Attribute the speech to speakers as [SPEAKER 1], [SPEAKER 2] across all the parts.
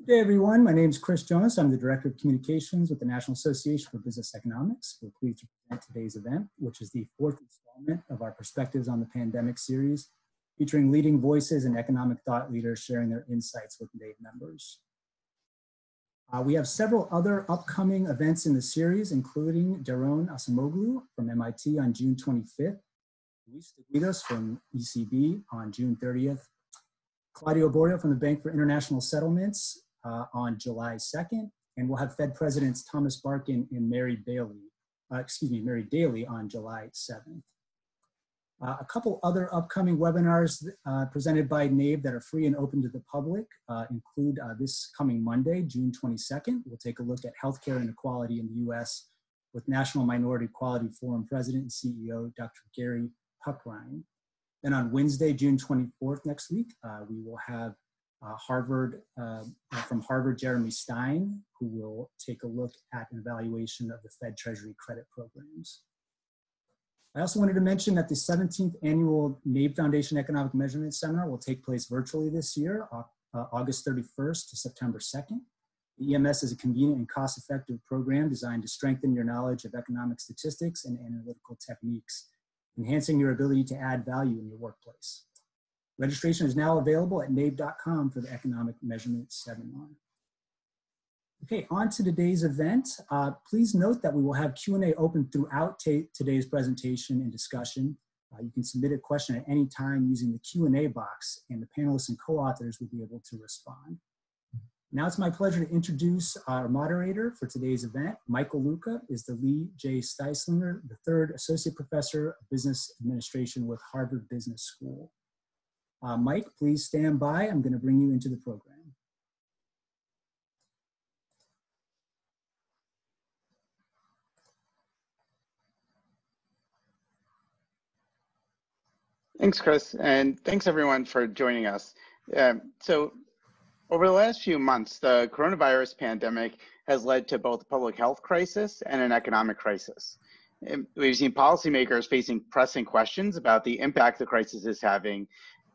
[SPEAKER 1] Good day, everyone. My name is Chris Jonas. I'm the Director of Communications with the National Association for Business Economics. We're pleased to present today's event, which is the fourth installment of our Perspectives on the Pandemic series, featuring leading voices and economic thought leaders sharing their insights with NABE members. Uh, we have several other upcoming events in the series, including Daron Acemoglu from MIT on June 25th, Luis Guindos from ECB on June 30th, Claudio Borio from the Bank for International Settlements uh, on July 2nd, and we'll have Fed Presidents Thomas Barkin and Mary Bailey, uh, excuse me, Mary Daly on July 7th. Uh, a couple other upcoming webinars uh, presented by NABE that are free and open to the public uh, include uh, this coming Monday, June 22nd. We'll take a look at healthcare inequality in the US with National Minority Quality Forum President and CEO, Dr. Gary Puckrein. Then on Wednesday, June 24th next week, we will have uh, Harvard, uh, from Harvard, Jeremy Stein, who will take a look at an evaluation of the Fed Treasury credit programs. I also wanted to mention that the 17th annual NABE Foundation Economic Measurement Seminar will take place virtually this year, uh, August 31st to September 2nd. The EMS is a convenient and cost-effective program designed to strengthen your knowledge of economic statistics and analytical techniques, enhancing your ability to add value in your workplace. Registration is now available at NABE.com for the Economic Measurement Seminar. Okay, on to today's event. Uh, please note that we will have Q&A open throughout today's presentation and discussion. Uh, you can submit a question at any time using the Q&A box and the panelists and co-authors will be able to respond. Now it's my pleasure to introduce our moderator for today's event. Michael Luca is the Lee J. Styslinger, the third Associate Professor of Business Administration with Harvard Business School. Uh, Mike, please stand by. I'm going to bring you into the program.
[SPEAKER 2] Thanks, Chris, and thanks everyone for joining us. Um, so over the last few months, the coronavirus pandemic has led to both a public health crisis and an economic crisis. And we've seen policymakers facing pressing questions about the impact the crisis is having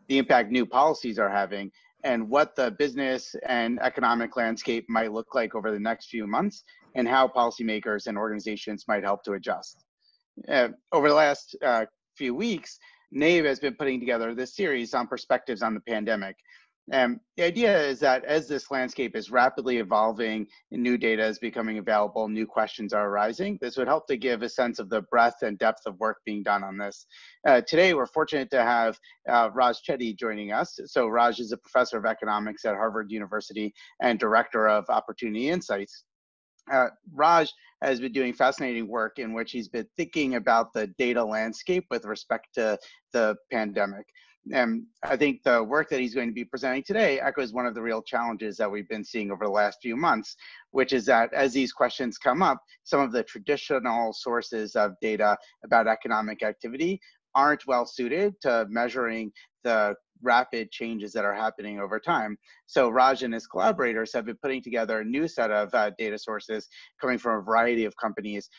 [SPEAKER 2] the impact new policies are having and what the business and economic landscape might look like over the next few months and how policymakers and organizations might help to adjust. Uh, over the last uh, few weeks, NABE has been putting together this series on perspectives on the pandemic. And the idea is that as this landscape is rapidly evolving and new data is becoming available, new questions are arising, this would help to give a sense of the breadth and depth of work being done on this. Uh, today, we're fortunate to have uh, Raj Chetty joining us. So Raj is a professor of economics at Harvard University and director of Opportunity Insights. Uh, Raj has been doing fascinating work in which he's been thinking about the data landscape with respect to the pandemic and I think the work that he's going to be presenting today echoes one of the real challenges that we've been seeing over the last few months, which is that as these questions come up, some of the traditional sources of data about economic activity aren't well suited to measuring the rapid changes that are happening over time. So Raj and his collaborators have been putting together a new set of uh, data sources coming from a variety of companies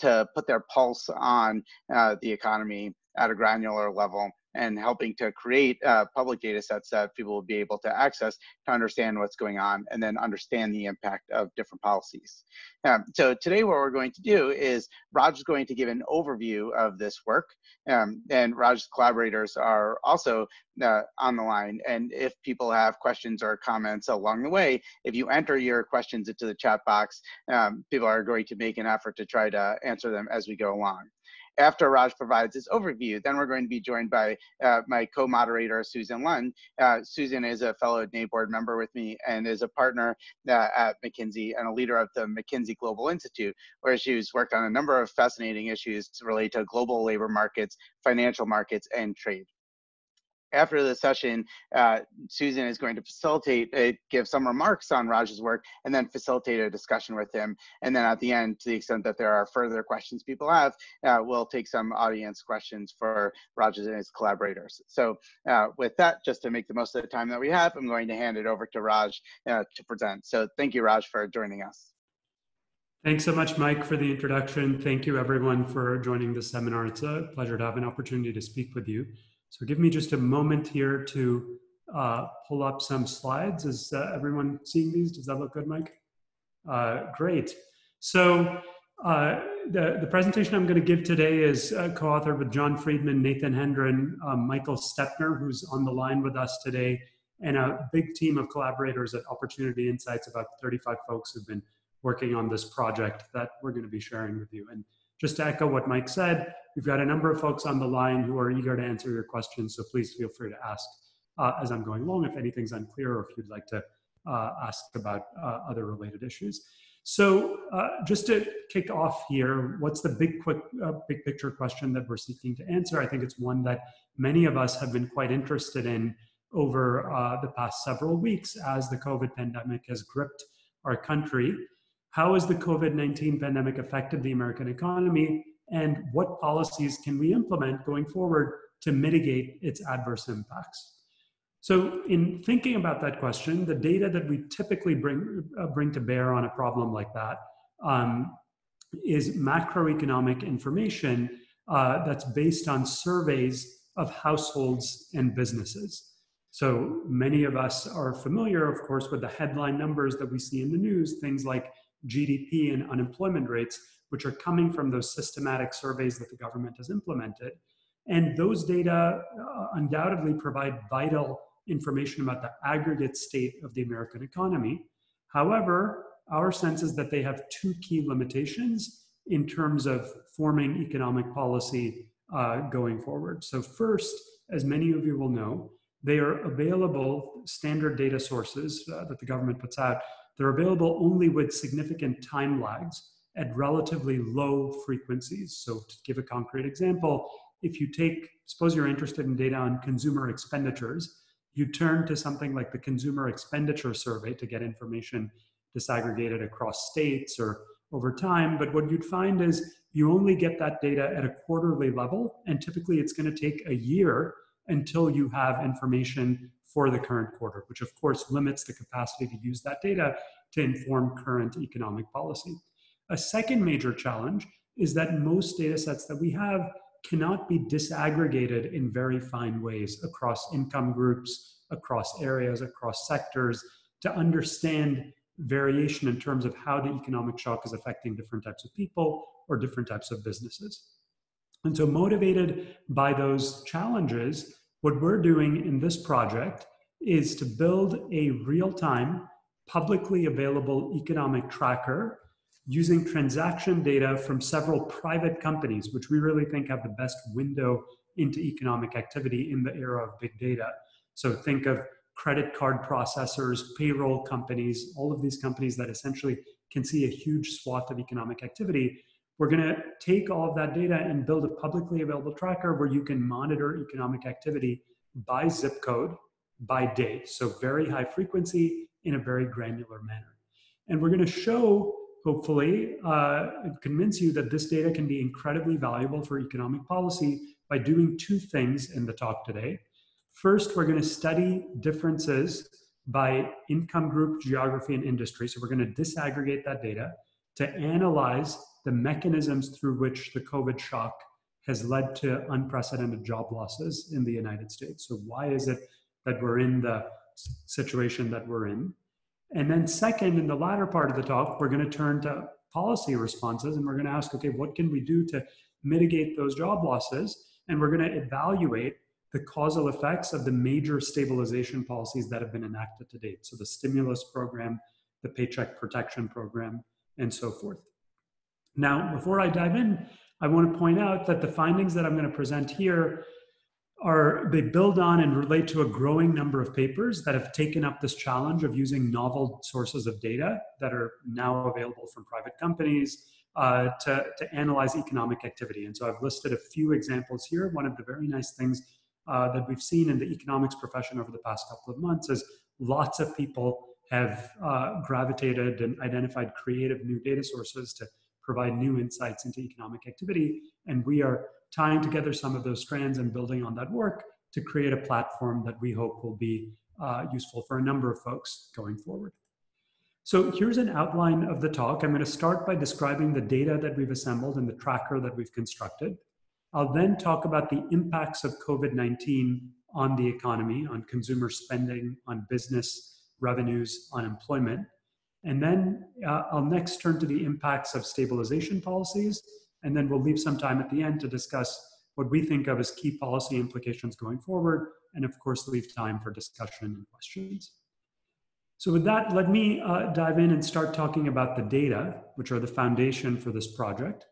[SPEAKER 2] to put their pulse on uh, the economy at a granular level and helping to create uh, public data sets that people will be able to access to understand what's going on and then understand the impact of different policies. Um, so today what we're going to do is Raj is going to give an overview of this work um, and Raj's collaborators are also uh, on the line. And if people have questions or comments along the way, if you enter your questions into the chat box, um, people are going to make an effort to try to answer them as we go along after Raj provides his overview, then we're going to be joined by uh, my co-moderator, Susan Lund. Uh, Susan is a fellow NABE board member with me and is a partner uh, at McKinsey and a leader of the McKinsey Global Institute, where she's worked on a number of fascinating issues related to global labor markets, financial markets, and trade after the session, uh, Susan is going to facilitate, uh, give some remarks on Raj's work, and then facilitate a discussion with him. And then at the end, to the extent that there are further questions people have, uh, we'll take some audience questions for Raj and his collaborators. So uh, with that, just to make the most of the time that we have, I'm going to hand it over to Raj uh, to present. So thank you, Raj, for joining us.
[SPEAKER 3] Thanks so much, Mike, for the introduction. Thank you, everyone, for joining the seminar. It's a pleasure to have an opportunity to speak with you. So give me just a moment here to uh, pull up some slides. Is uh, everyone seeing these? Does that look good, Mike? Uh, great. So uh, the, the presentation I'm going to give today is uh, co-authored with John Friedman, Nathan Hendren, um, Michael Stepner, who's on the line with us today, and a big team of collaborators at Opportunity Insights, about 35 folks who've been working on this project that we're going to be sharing with you. And just to echo what Mike said, we've got a number of folks on the line who are eager to answer your questions, so please feel free to ask uh, as I'm going along if anything's unclear or if you'd like to uh, ask about uh, other related issues. So uh, just to kick off here, what's the big, quick, uh, big picture question that we're seeking to answer? I think it's one that many of us have been quite interested in over uh, the past several weeks as the COVID pandemic has gripped our country. How has the COVID 19 pandemic affected the American economy? And what policies can we implement going forward to mitigate its adverse impacts? So, in thinking about that question, the data that we typically bring, uh, bring to bear on a problem like that um, is macroeconomic information uh, that's based on surveys of households and businesses. So, many of us are familiar, of course, with the headline numbers that we see in the news, things like GDP and unemployment rates, which are coming from those systematic surveys that the government has implemented. And those data uh, undoubtedly provide vital information about the aggregate state of the American economy. However, our sense is that they have two key limitations in terms of forming economic policy uh, going forward. So, first, as many of you will know, they are available standard data sources uh, that the government puts out they're available only with significant time lags at relatively low frequencies. So to give a concrete example, if you take, suppose you're interested in data on consumer expenditures, you turn to something like the Consumer Expenditure Survey to get information disaggregated across states or over time. But what you'd find is you only get that data at a quarterly level, and typically it's going to take a year until you have information for the current quarter, which of course limits the capacity to use that data to inform current economic policy. A second major challenge is that most data sets that we have cannot be disaggregated in very fine ways across income groups, across areas, across sectors to understand variation in terms of how the economic shock is affecting different types of people or different types of businesses. And so, motivated by those challenges, what we're doing in this project is to build a real time, publicly available economic tracker using transaction data from several private companies, which we really think have the best window into economic activity in the era of big data. So think of credit card processors, payroll companies, all of these companies that essentially can see a huge swath of economic activity. We're going to take all of that data and build a publicly available tracker where you can monitor economic activity by zip code, by day. So very high frequency in a very granular manner. And we're going to show, hopefully, uh, convince you that this data can be incredibly valuable for economic policy by doing two things in the talk today. First, we're going to study differences by income group, geography, and industry. So we're going to disaggregate that data to analyze the mechanisms through which the COVID shock has led to unprecedented job losses in the United States. So, why is it that we're in the situation that we're in? And then, second, in the latter part of the talk, we're going to turn to policy responses and we're going to ask okay, what can we do to mitigate those job losses? And we're going to evaluate the causal effects of the major stabilization policies that have been enacted to date. So, the stimulus program, the paycheck protection program, and so forth. Now, before I dive in, I want to point out that the findings that I'm going to present here are they build on and relate to a growing number of papers that have taken up this challenge of using novel sources of data that are now available from private companies uh, to, to analyze economic activity. And so I've listed a few examples here. One of the very nice things uh, that we've seen in the economics profession over the past couple of months is lots of people have uh, gravitated and identified creative new data sources to provide new insights into economic activity. And we are tying together some of those strands and building on that work to create a platform that we hope will be uh, useful for a number of folks going forward. So here's an outline of the talk. I'm going to start by describing the data that we've assembled and the tracker that we've constructed. I'll then talk about the impacts of COVID 19 on the economy, on consumer spending, on business revenues, on employment. And then uh, I'll next turn to the impacts of stabilization policies, and then we'll leave some time at the end to discuss what we think of as key policy implications going forward, and of course, leave time for discussion and questions. So with that, let me uh, dive in and start talking about the data, which are the foundation for this project.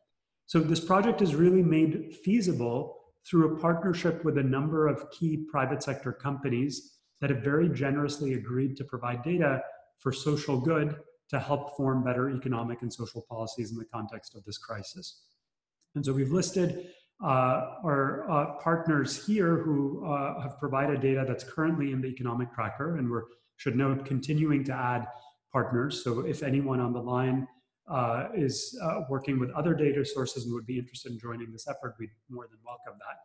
[SPEAKER 3] So this project is really made feasible through a partnership with a number of key private sector companies that have very generously agreed to provide data for social good to help form better economic and social policies in the context of this crisis. And so we've listed uh, our uh, partners here who uh, have provided data that's currently in the economic tracker, and we're should note continuing to add partners. So if anyone on the line uh, is uh, working with other data sources and would be interested in joining this effort, we'd more than welcome that.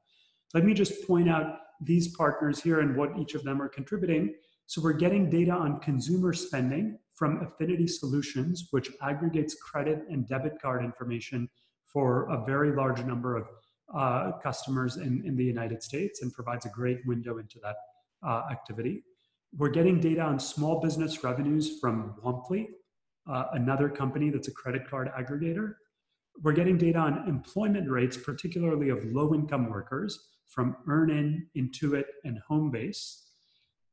[SPEAKER 3] Let me just point out these partners here and what each of them are contributing. So we're getting data on consumer spending from Affinity Solutions, which aggregates credit and debit card information for a very large number of uh, customers in, in the United States and provides a great window into that uh, activity. We're getting data on small business revenues from Womply, uh, another company that's a credit card aggregator. We're getting data on employment rates, particularly of low income workers from EarnIn, Intuit, and Homebase.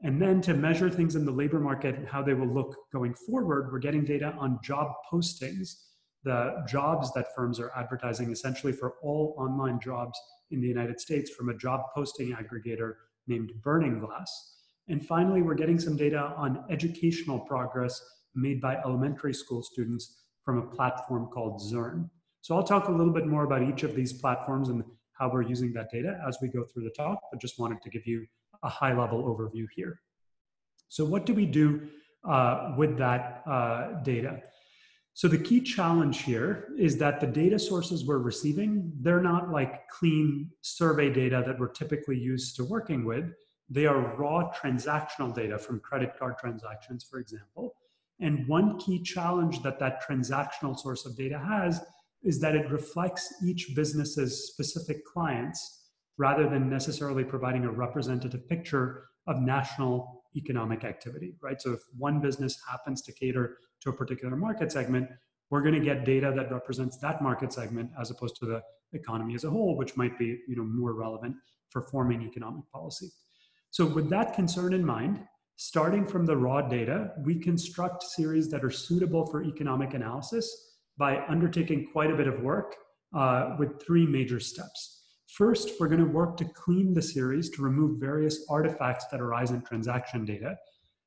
[SPEAKER 3] And then to measure things in the labor market and how they will look going forward, we're getting data on job postings, the jobs that firms are advertising essentially for all online jobs in the United States from a job posting aggregator named Burning Glass. And finally, we're getting some data on educational progress made by elementary school students from a platform called Zearn. So I'll talk a little bit more about each of these platforms and how we're using that data as we go through the talk, but just wanted to give you a high level overview here. So what do we do uh, with that uh, data? So the key challenge here is that the data sources we're receiving, they're not like clean survey data that we're typically used to working with. They are raw transactional data from credit card transactions, for example. And one key challenge that that transactional source of data has is that it reflects each business's specific clients rather than necessarily providing a representative picture of national economic activity, right? So if one business happens to cater to a particular market segment, we're going to get data that represents that market segment as opposed to the economy as a whole, which might be, you know, more relevant for forming economic policy. So with that concern in mind, starting from the raw data, we construct series that are suitable for economic analysis by undertaking quite a bit of work uh, with three major steps. First, we're going to work to clean the series to remove various artifacts that arise in transaction data.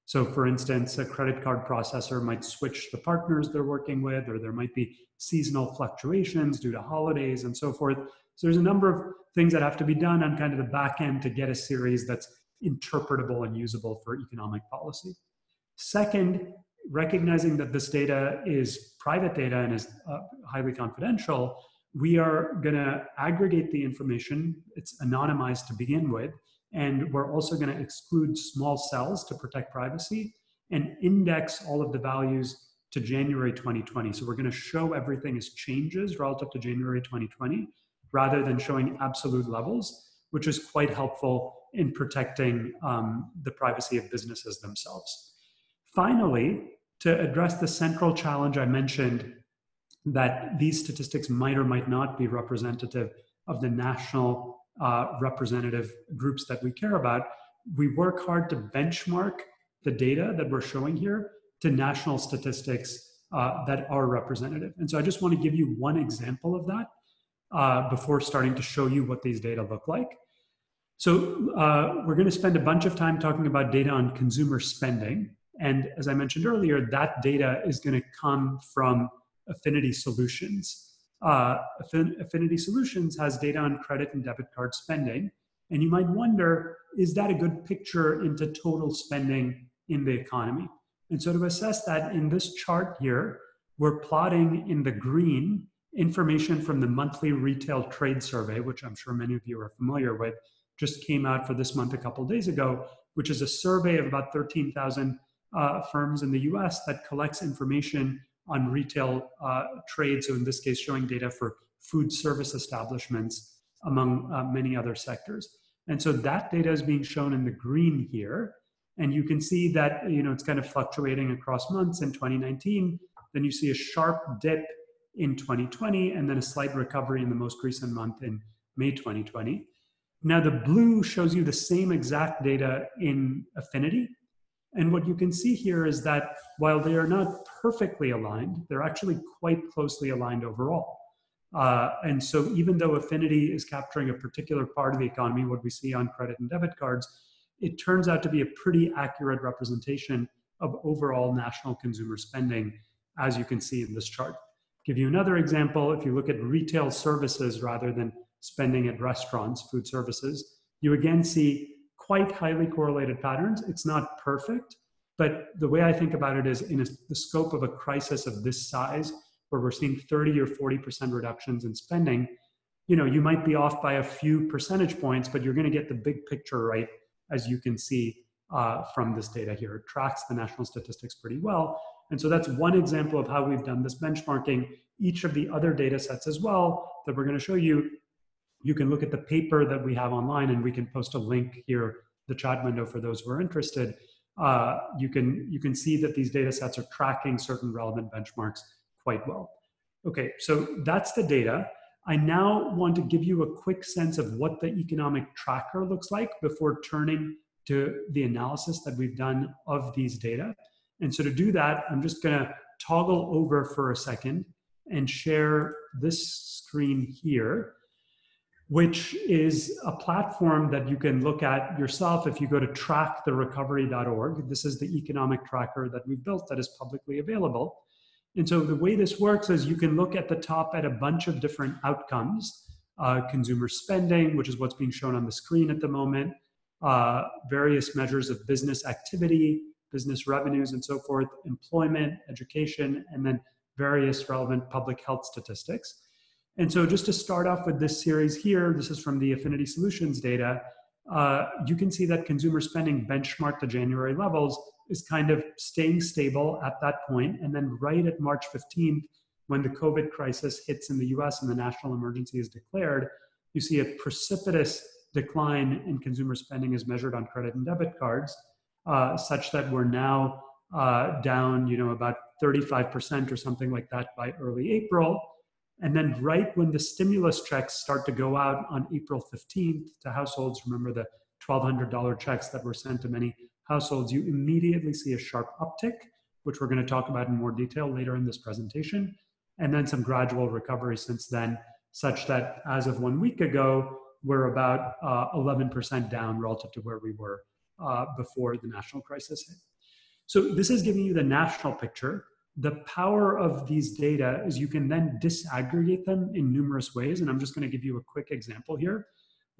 [SPEAKER 3] So, for instance, a credit card processor might switch the partners they're working with, or there might be seasonal fluctuations due to holidays and so forth. So, there's a number of things that have to be done on kind of the back end to get a series that's interpretable and usable for economic policy. Second, recognizing that this data is private data and is uh, highly confidential, we are going to aggregate the information. It's anonymized to begin with. And we're also going to exclude small cells to protect privacy and index all of the values to January 2020. So we're going to show everything as changes relative to January 2020 rather than showing absolute levels, which is quite helpful in protecting um, the privacy of businesses themselves. Finally, to address the central challenge I mentioned that these statistics might or might not be representative of the national uh, representative groups that we care about, we work hard to benchmark the data that we're showing here to national statistics uh, that are representative. And so I just want to give you one example of that uh, before starting to show you what these data look like. So uh, we're going to spend a bunch of time talking about data on consumer spending. And as I mentioned earlier, that data is going to come from Affinity Solutions. Uh, Affinity Solutions has data on credit and debit card spending. And you might wonder, is that a good picture into total spending in the economy? And so to assess that in this chart here, we're plotting in the green information from the monthly retail trade survey, which I'm sure many of you are familiar with, just came out for this month a couple days ago, which is a survey of about 13,000 uh, firms in the US that collects information on retail uh, trade. So, in this case, showing data for food service establishments, among uh, many other sectors. And so that data is being shown in the green here. And you can see that, you know, it's kind of fluctuating across months in 2019. Then you see a sharp dip in 2020 and then a slight recovery in the most recent month in May 2020. Now the blue shows you the same exact data in affinity. And what you can see here is that while they are not perfectly aligned, they're actually quite closely aligned overall. Uh, and so even though affinity is capturing a particular part of the economy, what we see on credit and debit cards, it turns out to be a pretty accurate representation of overall national consumer spending, as you can see in this chart. Give you another example, if you look at retail services rather than spending at restaurants, food services, you again see quite highly correlated patterns. It's not perfect, but the way I think about it is in a, the scope of a crisis of this size, where we're seeing 30 or 40% reductions in spending, you know, you might be off by a few percentage points, but you're going to get the big picture right, as you can see uh, from this data here. It tracks the national statistics pretty well. And so that's one example of how we've done this benchmarking. Each of the other data sets as well that we're going to show you you can look at the paper that we have online and we can post a link here, the chat window for those who are interested. Uh, you, can, you can see that these data sets are tracking certain relevant benchmarks quite well. Okay, so that's the data. I now want to give you a quick sense of what the economic tracker looks like before turning to the analysis that we've done of these data. And so to do that, I'm just gonna toggle over for a second and share this screen here which is a platform that you can look at yourself if you go to tracktherecovery.org. This is the economic tracker that we've built that is publicly available. And so the way this works is you can look at the top at a bunch of different outcomes uh, consumer spending, which is what's being shown on the screen at the moment, uh, various measures of business activity, business revenues, and so forth, employment, education, and then various relevant public health statistics. And so just to start off with this series here, this is from the Affinity Solutions data, uh, you can see that consumer spending benchmarked to January levels is kind of staying stable at that point. And then right at March 15th, when the COVID crisis hits in the US and the national emergency is declared, you see a precipitous decline in consumer spending as measured on credit and debit cards, uh, such that we're now uh, down, you know, about 35% or something like that by early April. And then, right when the stimulus checks start to go out on April 15th to households, remember the $1,200 checks that were sent to many households, you immediately see a sharp uptick, which we're going to talk about in more detail later in this presentation, and then some gradual recovery since then, such that as of one week ago, we're about uh, 11% down relative to where we were uh, before the national crisis hit. So, this is giving you the national picture the power of these data is you can then disaggregate them in numerous ways. And I'm just going to give you a quick example here.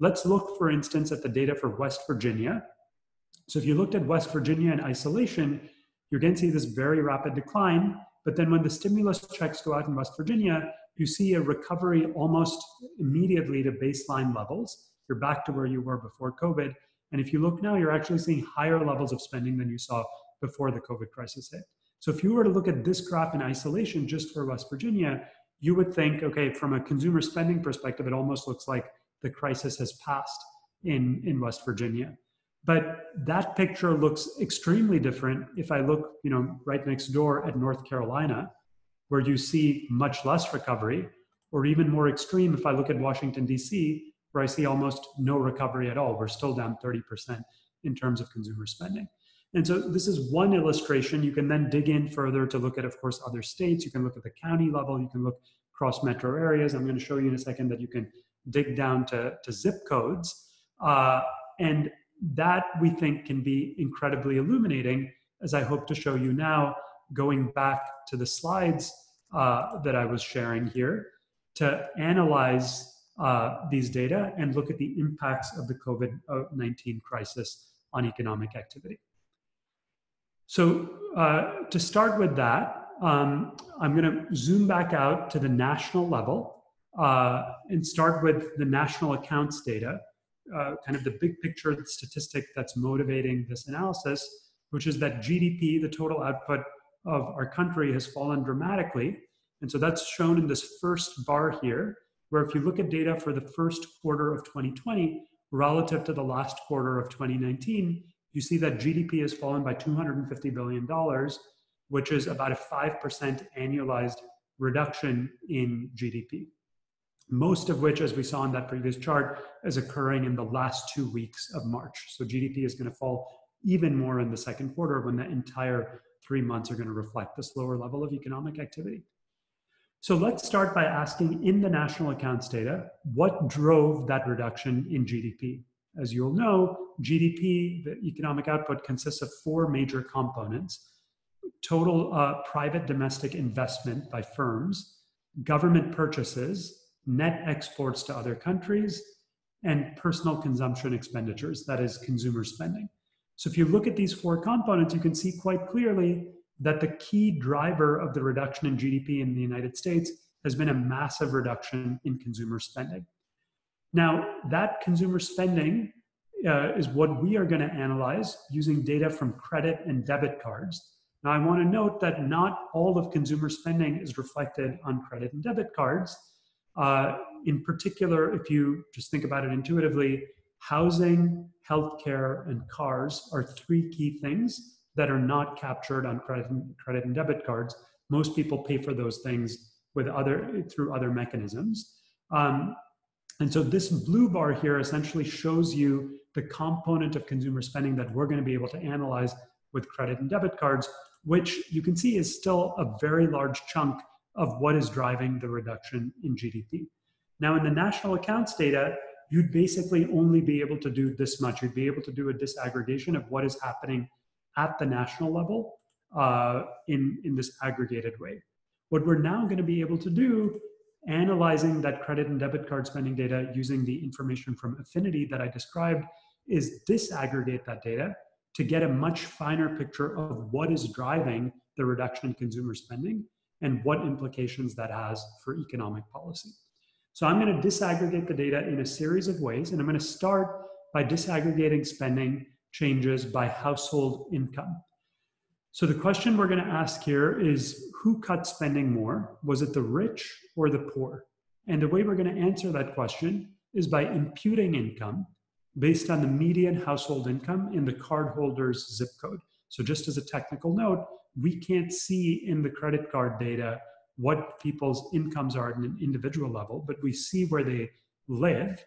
[SPEAKER 3] Let's look, for instance, at the data for West Virginia. So if you looked at West Virginia in isolation, you're going to see this very rapid decline. But then when the stimulus checks go out in West Virginia, you see a recovery almost immediately to baseline levels. You're back to where you were before COVID. And if you look now, you're actually seeing higher levels of spending than you saw before the COVID crisis hit. So if you were to look at this graph in isolation just for West Virginia, you would think, okay, from a consumer spending perspective, it almost looks like the crisis has passed in, in West Virginia. But that picture looks extremely different if I look, you know, right next door at North Carolina, where you see much less recovery, or even more extreme if I look at Washington, D.C., where I see almost no recovery at all. We're still down 30% in terms of consumer spending. And so this is one illustration. You can then dig in further to look at, of course, other states. You can look at the county level. You can look across metro areas. I'm going to show you in a second that you can dig down to, to zip codes. Uh, and that we think can be incredibly illuminating, as I hope to show you now, going back to the slides uh, that I was sharing here to analyze uh, these data and look at the impacts of the COVID 19 crisis on economic activity. So uh, to start with that, um, I'm going to zoom back out to the national level uh, and start with the national accounts data, uh, kind of the big picture statistic that's motivating this analysis, which is that GDP, the total output of our country, has fallen dramatically. And so that's shown in this first bar here, where if you look at data for the first quarter of 2020, relative to the last quarter of 2019, you see that GDP has fallen by $250 billion, which is about a 5% annualized reduction in GDP. Most of which, as we saw in that previous chart, is occurring in the last two weeks of March. So GDP is going to fall even more in the second quarter when the entire three months are going to reflect this lower level of economic activity. So let's start by asking in the national accounts data, what drove that reduction in GDP? As you'll know, GDP, the economic output, consists of four major components total uh, private domestic investment by firms, government purchases, net exports to other countries, and personal consumption expenditures, that is, consumer spending. So if you look at these four components, you can see quite clearly that the key driver of the reduction in GDP in the United States has been a massive reduction in consumer spending. Now, that consumer spending uh, is what we are going to analyze using data from credit and debit cards. Now, I want to note that not all of consumer spending is reflected on credit and debit cards. Uh, in particular, if you just think about it intuitively, housing, healthcare, and cars are three key things that are not captured on credit and, credit and debit cards. Most people pay for those things with other through other mechanisms. Um, and so this blue bar here essentially shows you the component of consumer spending that we're going to be able to analyze with credit and debit cards, which you can see is still a very large chunk of what is driving the reduction in GDP. Now, in the national accounts data, you'd basically only be able to do this much. You'd be able to do a disaggregation of what is happening at the national level uh, in, in this aggregated way. What we're now going to be able to do analyzing that credit and debit card spending data using the information from Affinity that I described is disaggregate that data to get a much finer picture of what is driving the reduction in consumer spending and what implications that has for economic policy. So I'm going to disaggregate the data in a series of ways, and I'm going to start by disaggregating spending changes by household income. So the question we're going to ask here is who cut spending more? Was it the rich or the poor? And the way we're going to answer that question is by imputing income based on the median household income in the cardholder's zip code. So just as a technical note, we can't see in the credit card data what people's incomes are at an individual level, but we see where they live.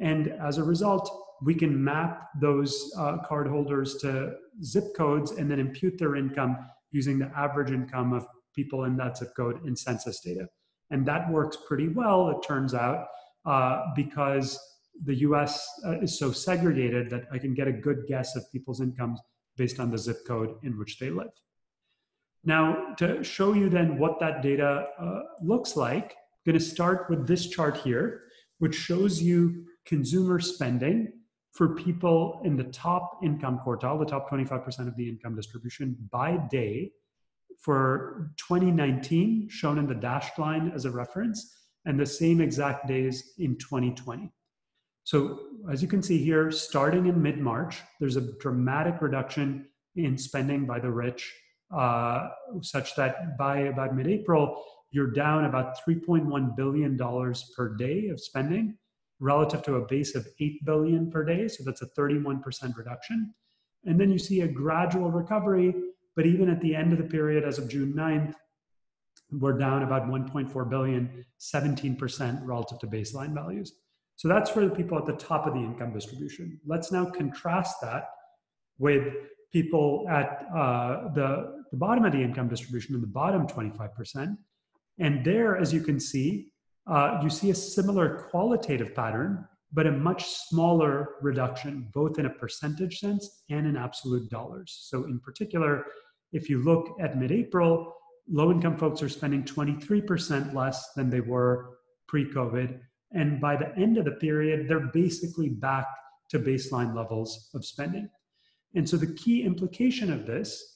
[SPEAKER 3] And as a result, we can map those uh, cardholders to zip codes and then impute their income using the average income of people in that zip code in census data. And that works pretty well, it turns out, uh, because the US uh, is so segregated that I can get a good guess of people's incomes based on the zip code in which they live. Now, to show you then what that data uh, looks like, I'm going to start with this chart here, which shows you consumer spending for people in the top income quartile, the top 25% of the income distribution by day for 2019, shown in the dashed line as a reference, and the same exact days in 2020. So as you can see here, starting in mid-March, there's a dramatic reduction in spending by the rich, uh, such that by about mid-April, you're down about $3.1 billion per day of spending relative to a base of 8 billion per day. So that's a 31% reduction. And then you see a gradual recovery, but even at the end of the period as of June 9th, we're down about 1.4 billion, 17% relative to baseline values. So that's for the people at the top of the income distribution. Let's now contrast that with people at uh, the, the bottom of the income distribution in the bottom 25%. And there, as you can see, uh, you see a similar qualitative pattern, but a much smaller reduction, both in a percentage sense and in absolute dollars. So, in particular, if you look at mid April, low income folks are spending 23% less than they were pre COVID. And by the end of the period, they're basically back to baseline levels of spending. And so, the key implication of this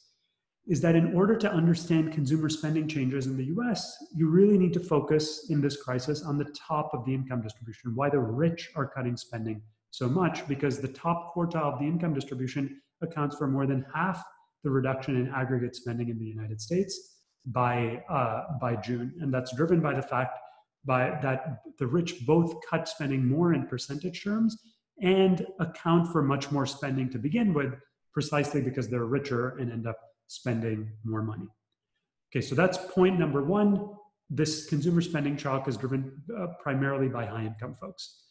[SPEAKER 3] is that in order to understand consumer spending changes in the US, you really need to focus in this crisis on the top of the income distribution, why the rich are cutting spending so much, because the top quartile of the income distribution accounts for more than half the reduction in aggregate spending in the United States by, uh, by June. And that's driven by the fact by that the rich both cut spending more in percentage terms and account for much more spending to begin with, precisely because they're richer and end up spending more money. Okay, so that's point number one. This consumer spending shock is driven uh, primarily by high income folks.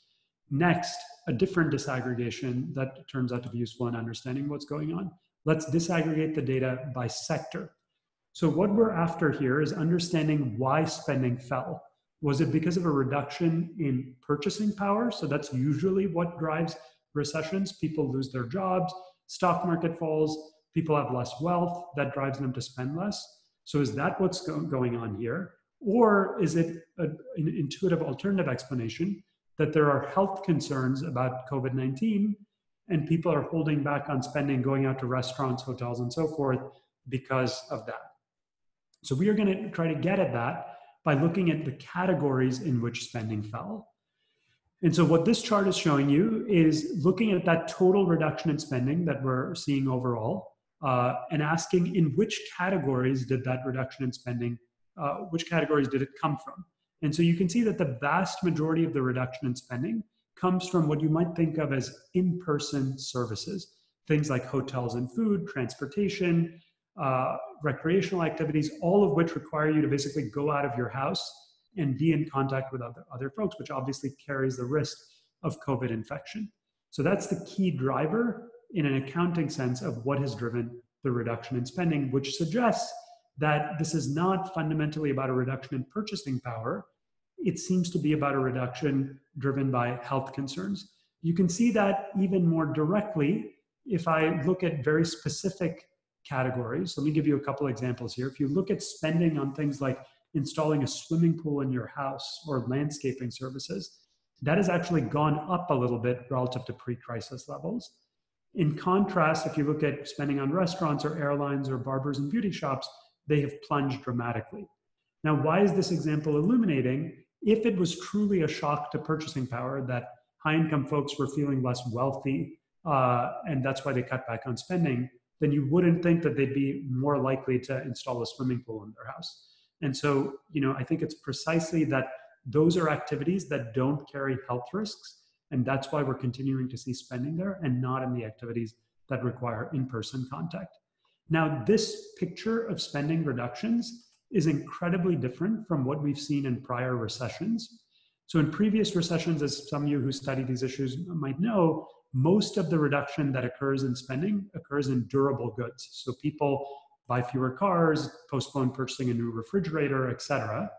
[SPEAKER 3] Next, a different disaggregation that turns out to be useful in understanding what's going on. Let's disaggregate the data by sector. So, what we're after here is understanding why spending fell. Was it because of a reduction in purchasing power? So, that's usually what drives recessions. People lose their jobs, stock market falls, people have less wealth, that drives them to spend less. So, is that what's go- going on here? Or is it a, an intuitive alternative explanation that there are health concerns about COVID 19 and people are holding back on spending, going out to restaurants, hotels, and so forth because of that? So, we are going to try to get at that by looking at the categories in which spending fell. And so, what this chart is showing you is looking at that total reduction in spending that we're seeing overall uh, and asking in which categories did that reduction in spending, uh, which categories did it come from? And so you can see that the vast majority of the reduction in spending comes from what you might think of as in person services, things like hotels and food, transportation, uh, recreational activities, all of which require you to basically go out of your house and be in contact with other, other folks, which obviously carries the risk of COVID infection. So that's the key driver in an accounting sense of what has driven the reduction in spending, which suggests that this is not fundamentally about a reduction in purchasing power. It seems to be about a reduction driven by health concerns. You can see that even more directly if I look at very specific categories. Let me give you a couple examples here. If you look at spending on things like installing a swimming pool in your house or landscaping services, that has actually gone up a little bit relative to pre crisis levels. In contrast, if you look at spending on restaurants or airlines or barbers and beauty shops, they have plunged dramatically. Now, why is this example illuminating? If it was truly a shock to purchasing power that high income folks were feeling less wealthy uh, and that's why they cut back on spending, then you wouldn't think that they'd be more likely to install a swimming pool in their house. And so, you know, I think it's precisely that those are activities that don't carry health risks. And that's why we're continuing to see spending there and not in the activities that require in person contact. Now, this picture of spending reductions is incredibly different from what we've seen in prior recessions. So, in previous recessions, as some of you who study these issues might know, most of the reduction that occurs in spending occurs in durable goods. So, people buy fewer cars, postpone purchasing a new refrigerator, etc.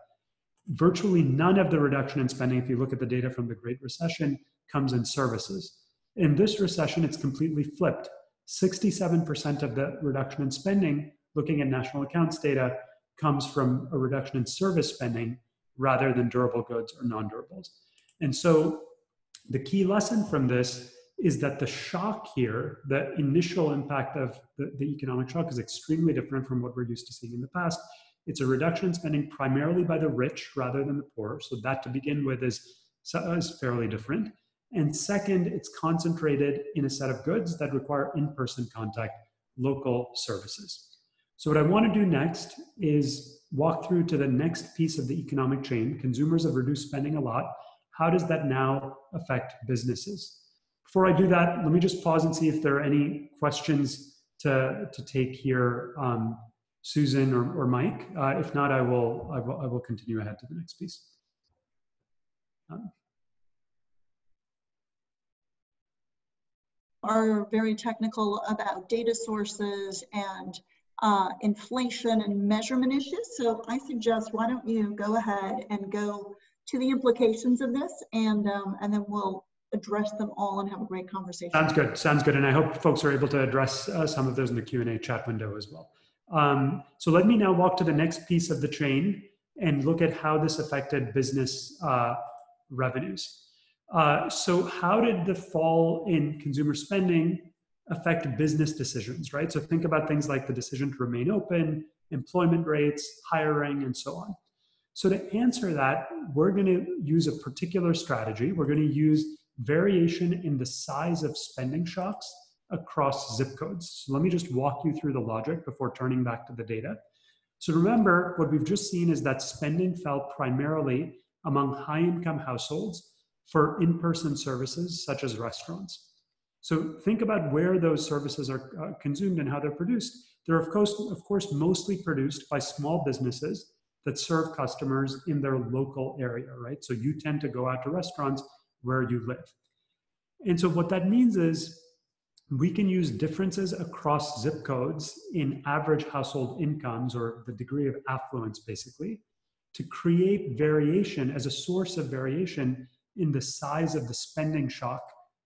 [SPEAKER 3] Virtually none of the reduction in spending, if you look at the data from the Great Recession, comes in services. In this recession, it's completely flipped. 67% of the reduction in spending, looking at national accounts data, comes from a reduction in service spending rather than durable goods or non durables. And so the key lesson from this is that the shock here, the initial impact of the, the, economic shock is extremely different from what we're used to seeing in the past. It's a reduction in spending primarily by the rich rather than the poor. So that to begin with is, is fairly different. And second, it's concentrated in a set of goods that require in-person contact, local services. So what I want to do next is walk through to the next piece of the economic chain. Consumers have reduced spending a lot. How does that now affect businesses? Before I do that, let me just pause and see if there are any questions to, to take here, um, Susan or, or Mike. Uh, if not, I will, I will, I will continue ahead to the next piece. Um,
[SPEAKER 4] are very technical about data sources and uh, inflation and measurement issues. So I suggest why don't you go ahead and go to the implications of this and, um, and then we'll address them all and have a great conversation.
[SPEAKER 3] Sounds good. Sounds good. And I hope folks are able to address uh, some of those in the Q&A chat window as well. Um, so let me now walk to the next piece of the chain and look at how this affected business uh, revenues. Uh, so how did the fall in consumer spending affect business decisions, right? So think about things like the decision to remain open, employment rates, hiring, and so on. So to answer that, we're going to use a particular strategy. We're going to use variation in the size of spending shocks across zip codes. So let me just walk you through the logic before turning back to the data. So remember, what we've just seen is that spending fell primarily among high income households for in-person services such as restaurants. So think about where those services are uh, consumed and how they're produced. They're of course, of course mostly produced by small businesses that serve customers in their local area, right? So you tend to go out to restaurants where you live. And so what that means is we can use differences across zip codes in average household incomes or the degree of affluence basically to create variation as a source of variation in the size of the spending shock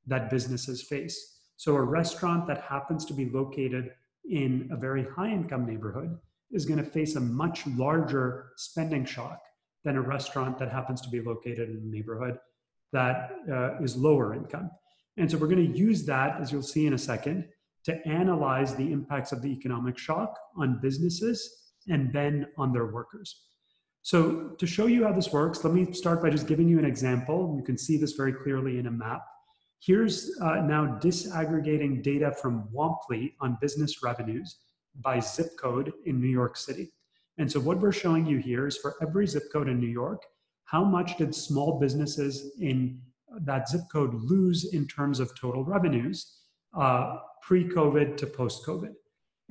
[SPEAKER 3] that businesses face. So a restaurant that happens to be located in a very high income neighborhood is going to face a much larger spending shock than a restaurant that happens to be located in a neighborhood that uh, is lower income. And so we're going to use that, as you'll see in a second, to analyze the impacts of the economic shock on businesses and then on their workers. So to show you how this works, let me start by just giving you an example. You can see this very clearly in a map. Here's uh, now disaggregating data from Womply on business revenues by zip code in New York City. And so what we're showing you here is for every zip code in New York, how much did small businesses in that zip code lose in terms of total revenues uh, pre-COVID to post-COVID?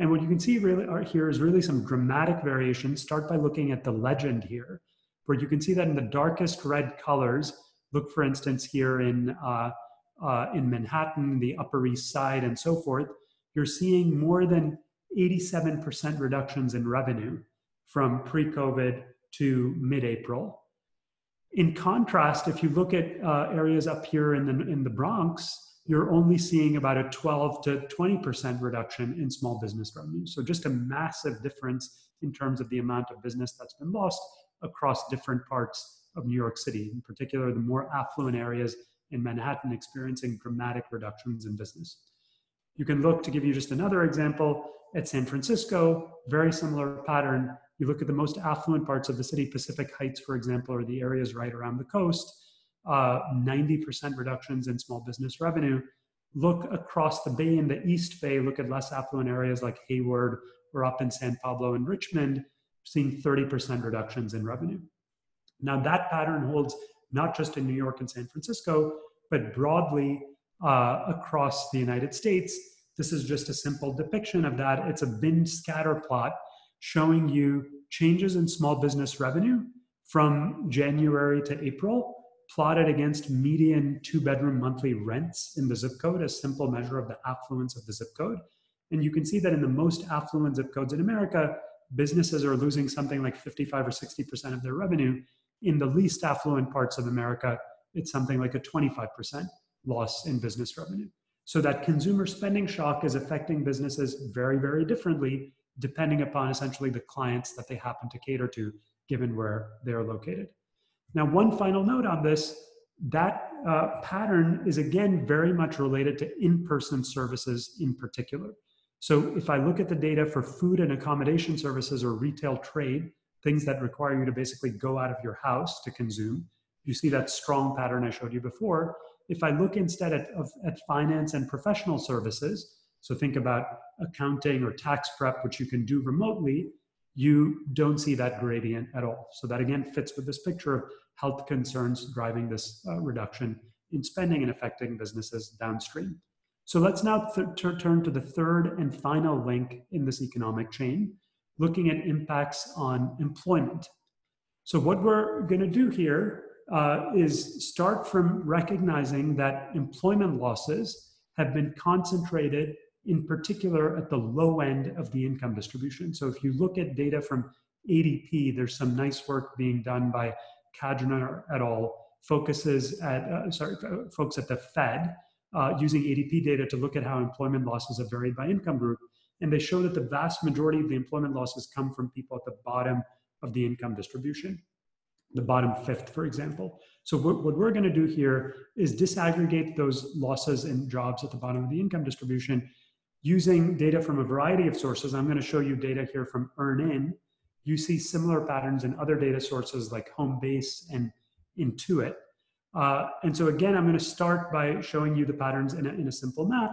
[SPEAKER 3] And what you can see really here is really some dramatic variation. Start by looking at the legend here, where you can see that in the darkest red colors, look for instance here in, uh, uh, in Manhattan, the Upper East Side and so forth, you're seeing more than 87% reductions in revenue from pre-COVID to mid-April. In contrast, if you look at uh, areas up here in the, in the Bronx, you're only seeing about a 12 to 20% reduction in small business revenue. So just a massive difference in terms of the amount of business that's been lost across different parts of New York City, in particular the more affluent areas in Manhattan experiencing dramatic reductions in business. You can look to give you just another example at San Francisco, very similar pattern. You look at the most affluent parts of the city, Pacific Heights, for example, or the areas right around the coast, uh, 90% reductions in small business revenue. Look across the bay in the East Bay, look at less affluent areas like Hayward or up in San Pablo and Richmond, seeing 30% reductions in revenue. Now, that pattern holds not just in New York and San Francisco, but broadly uh, across the United States this is just a simple depiction of that. It's a bin scatter plot showing you changes in small business revenue from January to April, plotted against median two bedroom monthly rents in the zip code, a simple measure of the affluence of the zip code. And you can see that in the most affluent zip codes in America, businesses are losing something like 55 or 60% of their revenue. In the least affluent parts of America, it's something like a 25% loss in business revenue. So that consumer spending shock is affecting businesses very, very differently depending upon essentially the clients that they happen to cater to, given where they're located. Now, one final note on this that uh, pattern is again very much related to in person services in particular. So, if I look at the data for food and accommodation services or retail trade, things that require you to basically go out of your house to consume, you see that strong pattern I showed you before. If I look instead at, of, at finance and professional services, so think about accounting or tax prep, which you can do remotely, you don't see that gradient at all. So that again fits with this picture of health concerns driving this uh, reduction in spending and affecting businesses downstream. So let's now turn to the third and final link in this economic chain, looking at impacts on employment. So what we're going to do here uh, is start from recognizing that employment losses have been concentrated in particular at the low end of the income distribution. So if you look at data from ADP, there's some nice work being done by Cajner et al. Focuses at uh, sorry, uh, folks at the Fed uh, using ADP data to look at how employment losses have varied by income group, and they show that the vast majority of the employment losses come from people at the bottom of the income distribution the bottom fifth, for example. So what, what we're going to do here is disaggregate those losses in jobs at the bottom of the income distribution using data from a variety of sources. I'm going to show you data here from EarnIn. You see similar patterns in other data sources like Homebase and Intuit. Uh, and so again, I'm going to start by showing you the patterns in a, in a simple map.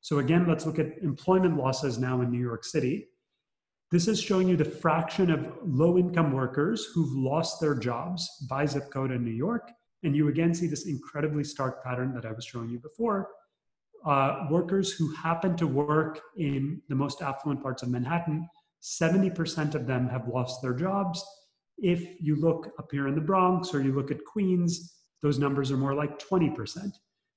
[SPEAKER 3] So again, let's look at employment losses now in New York City. This is showing you the fraction of low income workers who've lost their jobs by zip code in New York And you again see this incredibly stark pattern that I was showing you before. Uh, workers who happen to work in the most affluent parts of Manhattan, 70% of them have lost their jobs. If you look up here in the Bronx or you look at Queens, those numbers are more like 20%.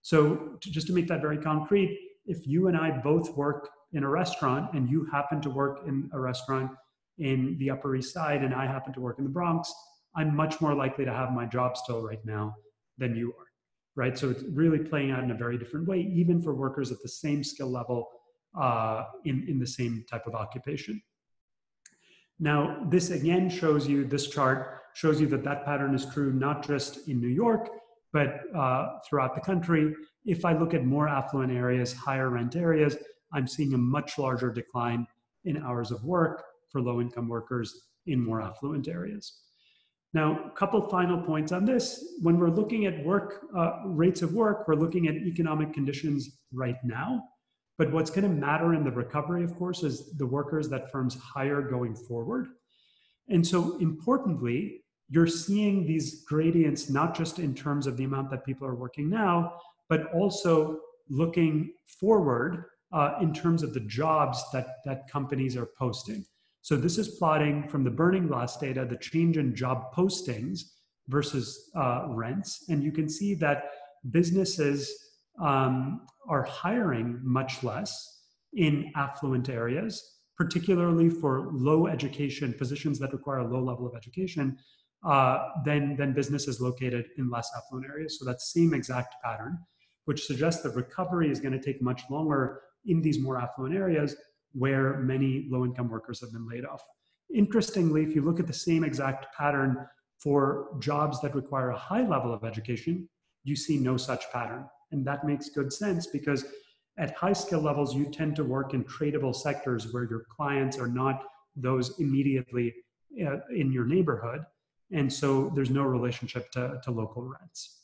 [SPEAKER 3] So, to, just to make that very concrete, if you and I both work in a restaurant and you happen to work in a restaurant in the Upper East Side and I happen to work in the Bronx, I'm much more likely to have my job still right now than you are, right? So it's really playing out in a very different way, even for workers at the same skill level uh, in, in the same type of occupation. Now, this again shows you, this chart shows you that that pattern is true not just in New York, but uh, throughout the country. If I look at more affluent areas, higher rent areas, I'm seeing a much larger decline in hours of work for low income workers in more affluent areas. Now, a couple final points on this. When we're looking at work uh, rates of work, we're looking at economic conditions right now. But what's going to matter in the recovery, of course, is the workers that firms hire going forward. And so, importantly, you're seeing these gradients not just in terms of the amount that people are working now, but also looking forward uh, in terms of the jobs that, that companies are posting. So this is plotting from the burning glass data, the change in job postings versus uh, rents. And you can see that businesses um, are hiring much less in affluent areas, particularly for low education positions that require a low level of education, uh, than, than businesses located in less affluent areas. So that same exact pattern, which suggests that recovery is going to take much longer in these more affluent areas where many low income workers have been laid off. Interestingly, if you look at the same exact pattern for jobs that require a high level of education, you see no such pattern. And that makes good sense because at high skill levels, you tend to work in tradable sectors where your clients are not those immediately uh, in your neighborhood. And so there's no relationship to, to local rents.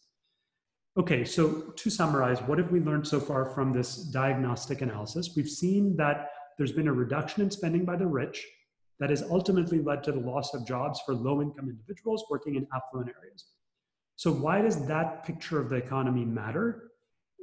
[SPEAKER 3] Okay, so to summarize, what have we learned so far from this diagnostic analysis? We've seen that there's been a reduction in spending by the rich that has ultimately led to the loss of jobs for low income individuals working in affluent areas. So, why does that picture of the economy matter?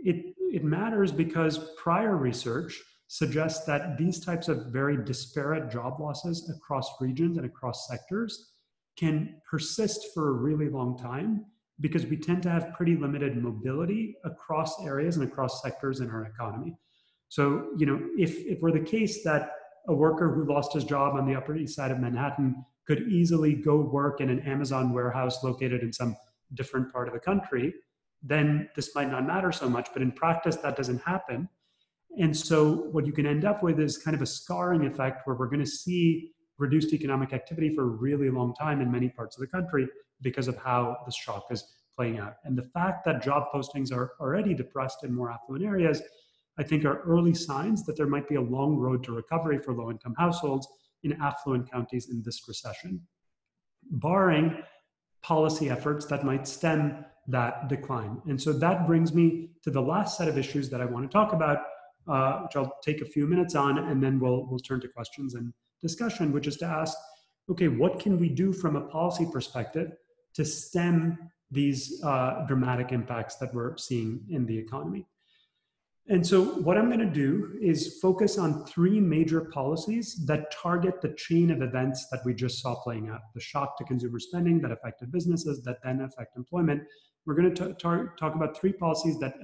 [SPEAKER 3] It, it matters because prior research suggests that these types of very disparate job losses across regions and across sectors can persist for a really long time because we tend to have pretty limited mobility across areas and across sectors in our economy. So, you know, if it were the case that a worker who lost his job on the Upper East Side of Manhattan could easily go work in an Amazon warehouse located in some different part of the country, then this might not matter so much. But in practice, that doesn't happen. And so, what you can end up with is kind of a scarring effect where we're going to see reduced economic activity for a really long time in many parts of the country because of how the shock is playing out. And the fact that job postings are already depressed in more affluent areas I think are early signs that there might be a long road to recovery for low income households in affluent counties in this recession, barring policy efforts that might stem that decline. And so that brings me to the last set of issues that I want to talk about, uh, which I'll take a few minutes on, and then we'll, we'll turn to questions and discussion, which is to ask, okay, what can we do from a policy perspective to stem these uh, dramatic impacts that we're seeing in the economy? And so, what I'm going to do is focus on three major policies that target the chain of events that we just saw playing out the shock to consumer spending that affected businesses, that then affect employment. We're going to talk about three policies that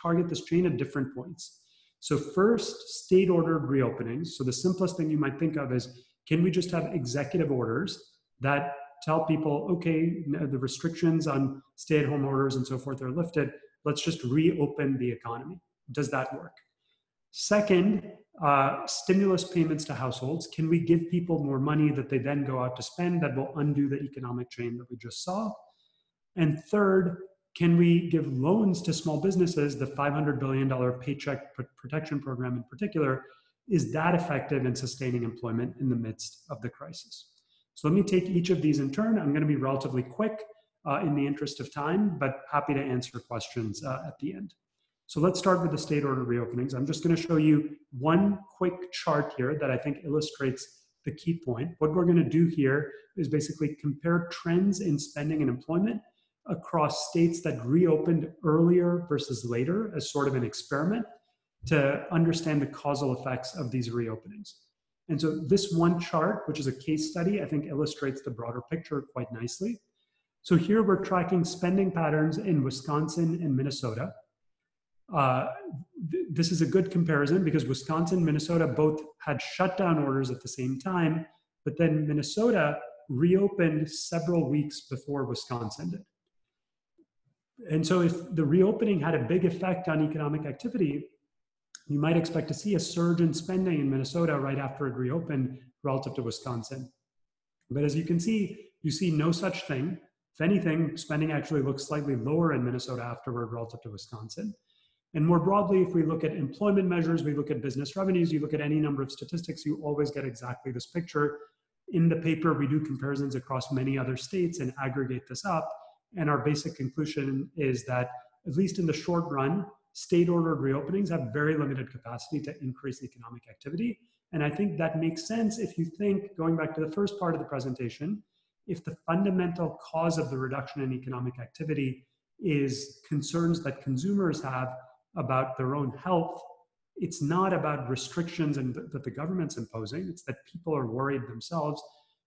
[SPEAKER 3] target this chain at different points. So, first, state ordered reopenings. So, the simplest thing you might think of is can we just have executive orders that tell people, okay, the restrictions on stay at home orders and so forth are lifted, let's just reopen the economy does that work? Second, uh, stimulus payments to households. Can we give people more money that they then go out to spend that will undo the economic chain that we just saw? And third, can we give loans to small businesses? The $500 billion Paycheck Protection Program, in particular, is that effective in sustaining employment in the midst of the crisis? So let me take each of these in turn. I'm going to be relatively quick uh, in the interest of time, but happy to answer questions uh, at the end. So let's start with the state order reopenings. I'm just going to show you one quick chart here that I think illustrates the key point. What we're going to do here is basically compare trends in spending and employment across states that reopened earlier versus later as sort of an experiment to understand the causal effects of these reopenings. And so this one chart, which is a case study, I think illustrates the broader picture quite nicely. So here we're tracking spending patterns in Wisconsin and Minnesota. Uh, th this is a good comparison because Wisconsin, and Minnesota both had shutdown orders at the same time, but then Minnesota reopened several weeks before Wisconsin did. And so if the reopening had a big effect on economic activity, you might expect to see a surge in spending in Minnesota right after it reopened relative to Wisconsin. But as you can see, you see no such thing. If anything, spending actually looks slightly lower in Minnesota afterward relative to Wisconsin. And more broadly, if we look at employment measures, we look at business revenues, you look at any number of statistics, you always get exactly this picture. In the paper, we do comparisons across many other states and aggregate this up. And our basic conclusion is that, at least in the short run, state ordered reopenings have very limited capacity to increase economic activity. And I think that makes sense if you think, going back to the first part of the presentation, if the fundamental cause of the reduction in economic activity is concerns that consumers have about their own health, it's not about restrictions and th- that the government's imposing, it's that people are worried themselves,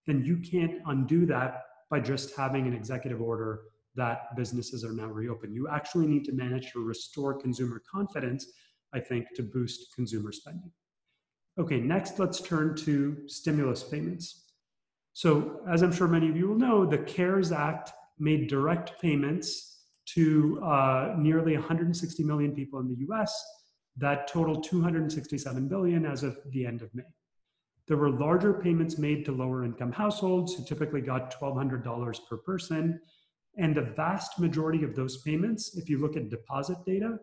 [SPEAKER 3] then you can't undo that by just having an executive order that businesses are now reopened. You actually need to manage to restore consumer confidence, I think, to boost consumer spending. Okay, next let's turn to stimulus payments. So, as I'm sure many of you will know, the CARES Act made direct payments to uh, nearly 160 million people in the US that totaled 267 billion as of the end of May. There were larger payments made to lower income households who typically got $1,200 per person, and the vast majority of those payments, if you look at deposit data,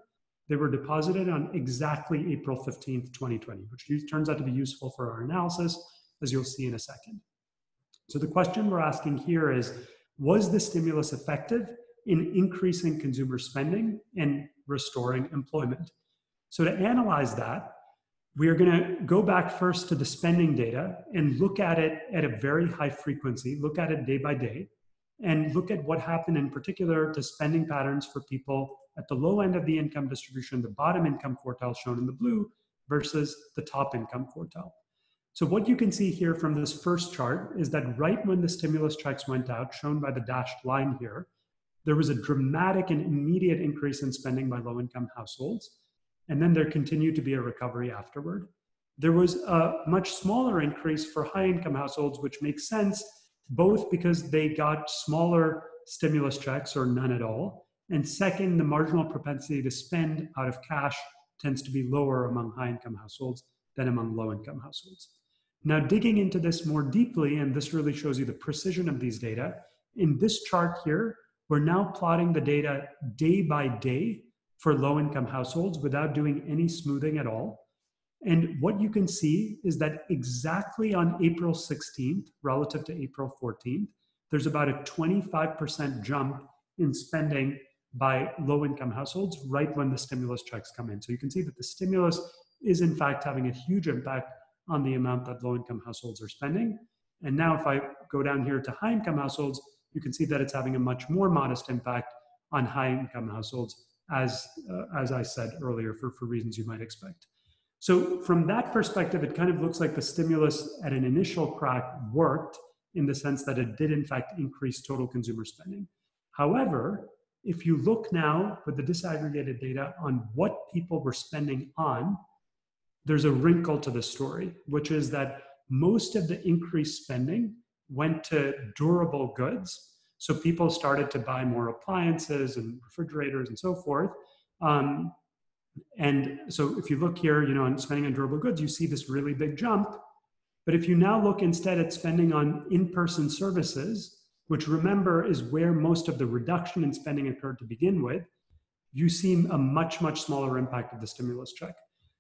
[SPEAKER 3] they were deposited on exactly April 15th, 2020, which turns out to be useful for our analysis, as you'll see in a second. So the question we're asking here is, was the stimulus effective in increasing consumer spending and restoring employment? So to analyze that, we are going to go back first to the spending data and look at it at a very high frequency, look at it day by day, and look at what happened in particular to spending patterns for people at the low end of the income distribution, the bottom income quartile shown in the blue, versus the top income quartile. So what you can see here from this first chart is that right when the stimulus checks went out, shown by the dashed line here, there was a dramatic and immediate increase in spending by low income households. And then there continued to be a recovery afterward. There was a much smaller increase for high income households, which makes sense both because they got smaller stimulus checks or none at all. And second, the marginal propensity to spend out of cash tends to be lower among high income households than among low income households. Now, digging into this more deeply, and this really shows you the precision of these data, in this chart here, we're now plotting the data day by day for low income households without doing any smoothing at all. And what you can see is that exactly on April 16th, relative to April 14th, there's about a 25% jump in spending by low income households right when the stimulus checks come in. So you can see that the stimulus is in fact having a huge impact on the amount that low income households are spending. And now if I go down here to high income households, you can see that it's having a much more modest impact on high income households as, uh, as I said earlier for, for reasons you might expect. So from that perspective, it kind of looks like the stimulus at an initial crack worked in the sense that it did in fact increase total consumer spending. However, if you look now with the disaggregated data on what people were spending on, there's a wrinkle to the story, which is that most of the increased spending went to durable goods. So people started to buy more appliances and refrigerators and so forth. Um, and so if you look here, you know, on spending on durable goods, you see this really big jump. But if you now look instead at spending on in-person services, which remember is where most of the reduction in spending occurred to begin with, you see a much, much smaller impact of the stimulus check.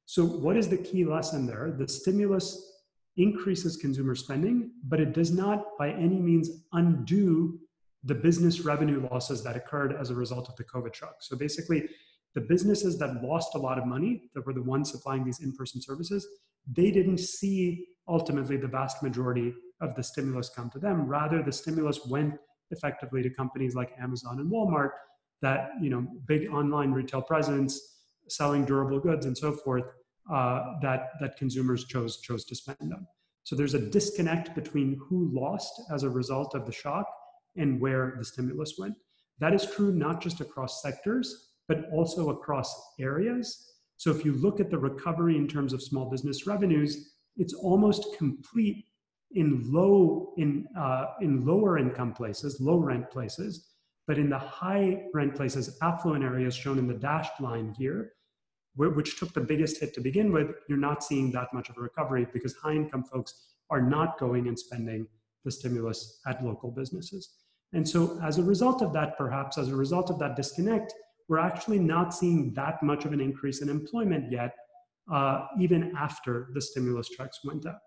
[SPEAKER 3] So what is the key lesson there? The stimulus increases consumer spending, but it does not by any means undo the business revenue losses that occurred as a result of the COVID shock. So basically, the businesses that lost a lot of money, that were the ones supplying these in person services, they didn't see ultimately the vast majority of the stimulus come to them. Rather, the stimulus went effectively to companies like Amazon and Walmart that, you know, big online retail presence, selling durable goods and so forth, uh, that, that consumers chose, chose to spend on. So there's a disconnect between who lost as a result of the shock and where the stimulus went. That is true not just across sectors, but also across areas. So if you look at the recovery in terms of small business revenues, it's almost complete in low in uh, in lower income places, low rent places, but in the high rent places, affluent areas shown in the dashed line here, which took the biggest hit to begin with, you're not seeing that much of a recovery because high income folks are not going and spending the stimulus at local businesses. And so, as a result of that, perhaps as a result of that disconnect, we're actually not seeing that much of an increase in employment yet, uh, even after the stimulus checks went out.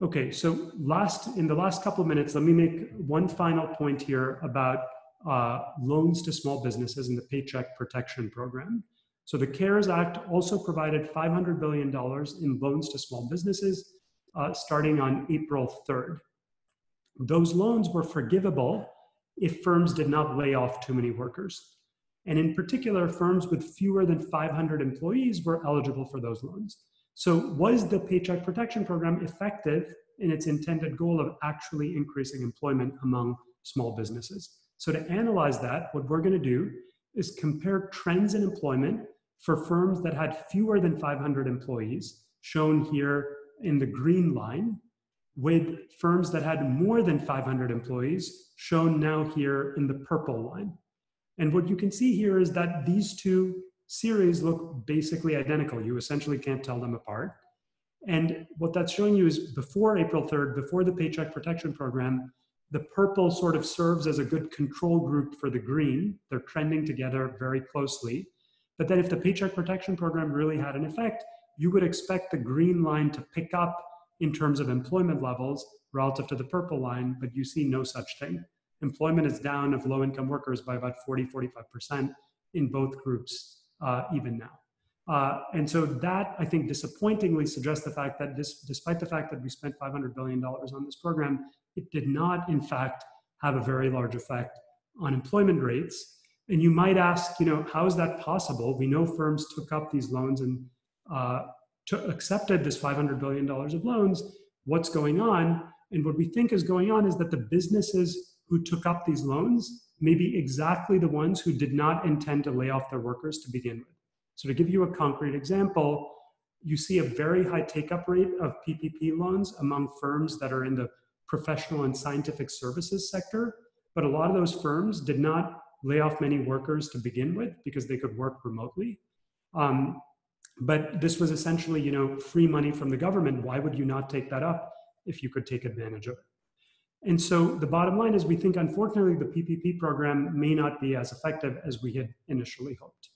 [SPEAKER 3] Okay, so last in the last couple of minutes, let me make one final point here about uh, loans to small businesses in the Paycheck Protection Program. So the CARES Act also provided $500 billion in loans to small businesses uh, starting on April 3rd. Those loans were forgivable if firms did not lay off too many workers. And in particular, firms with fewer than 500 employees were eligible for those loans. So was the Paycheck Protection Program effective in its intended goal of actually increasing employment among small businesses? So to analyze that, what we're gonna do is compare trends in employment for firms that had fewer than 500 employees, shown here in the green line, with firms that had more than 500 employees, shown now here in the purple line. And what you can see here is that these two series look basically identical. You essentially can't tell them apart. And what that's showing you is before April 3rd, before the Paycheck Protection Program, the purple sort of serves as a good control group for the green. They're trending together very closely. But then if the Paycheck Protection Program really had an effect, you would expect the green line to pick up in terms of employment levels relative to the purple line, but you see no such thing. Employment is down of low income workers by about 40, 45% in both groups, uh, even now. Uh, and so that, I think, disappointingly suggests the fact that this, despite the fact that we spent $500 billion on this program, it did not, in fact, have a very large effect on employment rates and you might ask, you know, how is that possible? We know firms took up these loans and uh, accepted this $500 billion of loans. What's going on? And what we think is going on is that the businesses who took up these loans may be exactly the ones who did not intend to lay off their workers to begin with. So to give you a concrete example, you see a very high take up rate of PPP loans among firms that are in the professional and scientific services sector. But a lot of those firms did not lay off many workers to begin with because they could work remotely. Um, but this was essentially, you know, free money from the government. Why would you not take that up if you could take advantage of it? And so the bottom line is we think, unfortunately, the PPP program may not be as effective as we had initially hoped.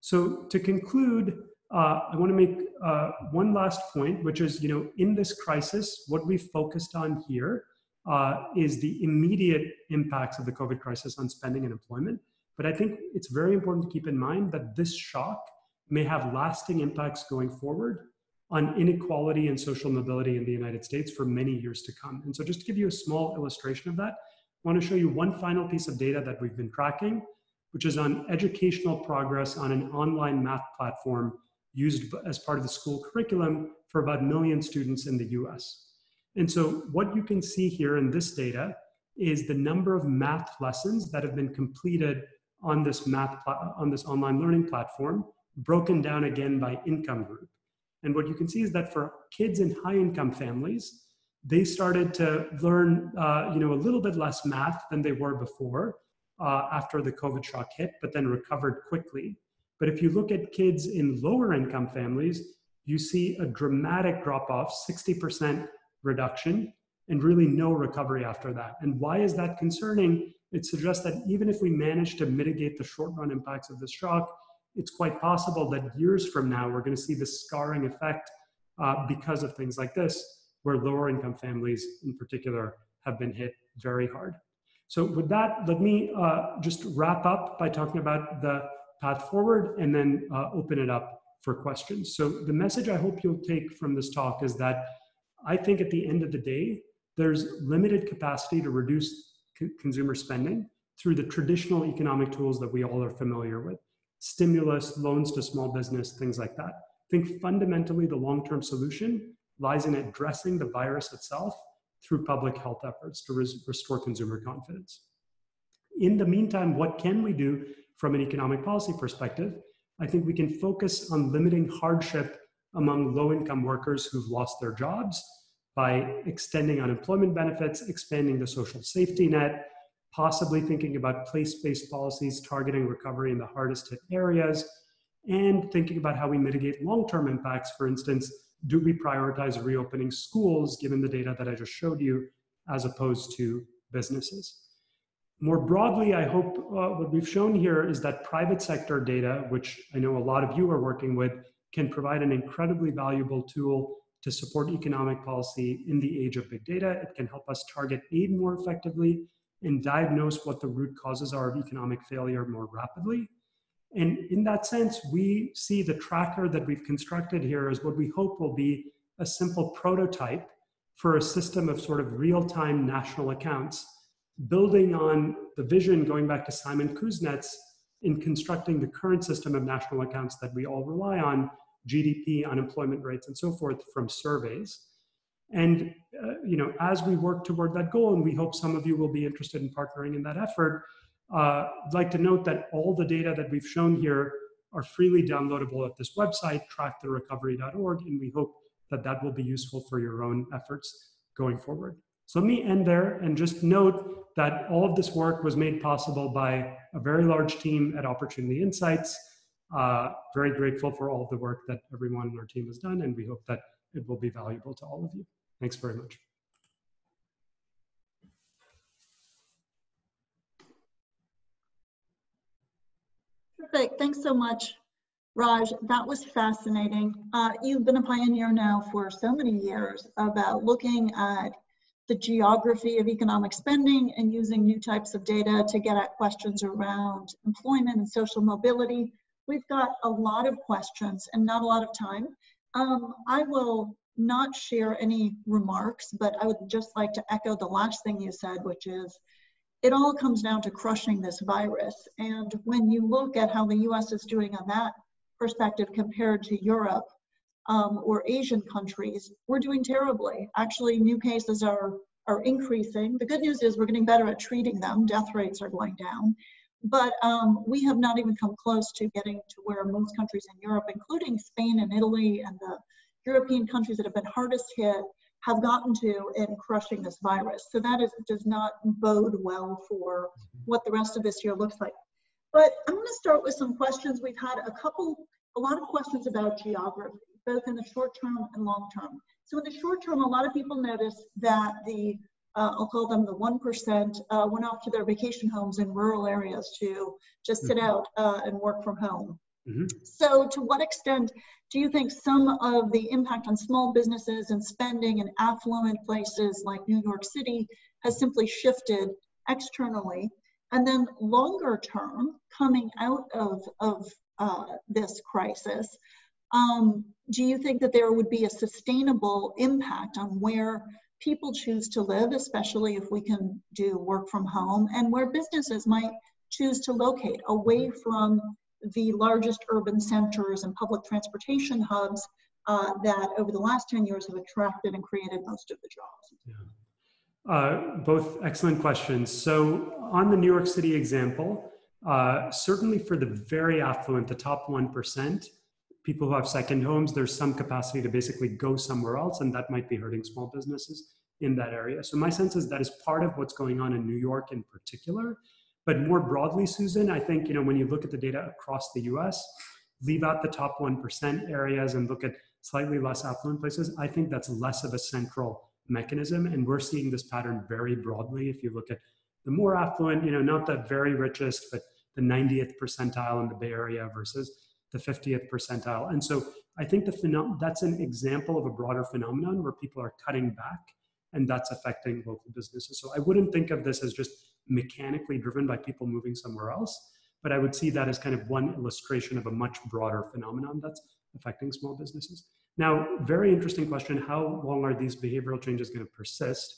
[SPEAKER 3] So to conclude, uh, I want to make uh, one last point, which is, you know, in this crisis, what we've focused on here uh, is the immediate impacts of the COVID crisis on spending and employment. But I think it's very important to keep in mind that this shock may have lasting impacts going forward on inequality and social mobility in the United States for many years to come. And so, just to give you a small illustration of that, I want to show you one final piece of data that we've been tracking, which is on educational progress on an online math platform used as part of the school curriculum for about a million students in the US. And so what you can see here in this data is the number of math lessons that have been completed on this math on this online learning platform, broken down again by income group. And what you can see is that for kids in high income families, they started to learn, uh, you know, a little bit less math than they were before uh, after the COVID shock hit, but then recovered quickly. But if you look at kids in lower income families, you see a dramatic drop off, 60% reduction and really no recovery after that. And why is that concerning? It suggests that even if we manage to mitigate the short run impacts of this shock, it's quite possible that years from now we're going to see the scarring effect uh, because of things like this, where lower income families in particular have been hit very hard. So, with that, let me uh, just wrap up by talking about the path forward and then uh, open it up for questions. So, the message I hope you'll take from this talk is that I think at the end of the day, there's limited capacity to reduce consumer spending through the traditional economic tools that we all are familiar with stimulus, loans to small business, things like that. I think fundamentally the long term solution lies in addressing the virus itself through public health efforts to res- restore consumer confidence. In the meantime, what can we do from an economic policy perspective? I think we can focus on limiting hardship among low income workers who've lost their jobs by extending unemployment benefits, expanding the social safety net, possibly thinking about place based policies targeting recovery in the hardest hit areas, and thinking about how we mitigate long term impacts. For instance, do we prioritize reopening schools given the data that I just showed you, as opposed to businesses? More broadly, I hope uh, what we've shown here is that private sector data, which I know a lot of you are working with, can provide an incredibly valuable tool to support economic policy in the age of big data. It can help us target aid more effectively and diagnose what the root causes are of economic failure more rapidly. And in that sense, we see the tracker that we've constructed here as what we hope will be a simple prototype for a system of sort of real time national accounts, building on the vision going back to Simon Kuznets in constructing the current system of national accounts that we all rely on GDP, unemployment rates, and so forth from surveys. And uh, you know, as we work toward that goal, and we hope some of you will be interested in partnering in that effort, uh, I'd like to note that all the data that we've shown here are freely downloadable at this website, tracktherecovery.org, and we hope that that will be useful for your own efforts going forward. So let me end there and just note that all of this work was made possible by a very large team at Opportunity Insights. Uh, very grateful for all the work that everyone on our team has done, and we hope that it will be valuable to all of you. Thanks very much.
[SPEAKER 4] Perfect. Thanks so much, Raj. That was fascinating. Uh, you've been a pioneer now for so many years about looking at the geography of economic spending and using new types of data to get at questions around employment and social mobility. We've got a lot of questions and not a lot of time. Um, I will not share any remarks, but I would just like to echo the last thing you said, which is it all comes down to crushing this virus. And when you look at how the US is doing on that perspective compared to Europe um, or Asian countries, we're doing terribly. Actually, new cases are, are increasing. The good news is we're getting better at treating them, death rates are going down. But um, we have not even come close to getting to where most countries in Europe, including Spain and Italy and the European countries that have been hardest hit, have gotten to in crushing this virus. So that is, does not bode well for what the rest of this year looks like. But I'm going to start with some questions. We've had a couple, a lot of questions about geography, both in the short term and long term. So in the short term, a lot of people notice that the, uh, I'll call them the 1%, uh, went off to their vacation homes in rural areas to just sit mm-hmm. out uh, and work from home. Mm-hmm. So to what extent do you think some of the impact on small businesses and spending in affluent places like New York City has simply shifted externally? And then longer term, coming out of, of uh, this crisis, um, do you think that there would be a sustainable impact on where people choose to live, especially if we can do work from home, and where businesses might choose to locate away from the largest urban centers and public transportation hubs uh, that over the last 10 years have attracted and created most of the jobs?
[SPEAKER 3] Yeah. Uh, both excellent questions. So on the New York City example, uh, certainly for the very affluent, the top 1%, people who have second homes, there's some capacity to basically go somewhere else, and that might be hurting small businesses in that area. So my sense is that is part of what's going on in New York in particular. But more broadly, Susan, I think you know when you look at the data across the U.S., leave out the top one percent areas and look at slightly less affluent places. I think that's less of a central mechanism, and we're seeing this pattern very broadly. If you look at the more affluent, you know, not the very richest, but the 90th percentile in the Bay Area versus the 50th percentile. And so I think the phenom- that's an example of a broader phenomenon where people are cutting back and that's affecting local businesses. So I wouldn't think of this as just mechanically driven by people moving somewhere else. But I would see that as kind of one illustration of a much broader phenomenon that's affecting small businesses. Now, very interesting question how long are these behavioral changes going to persist?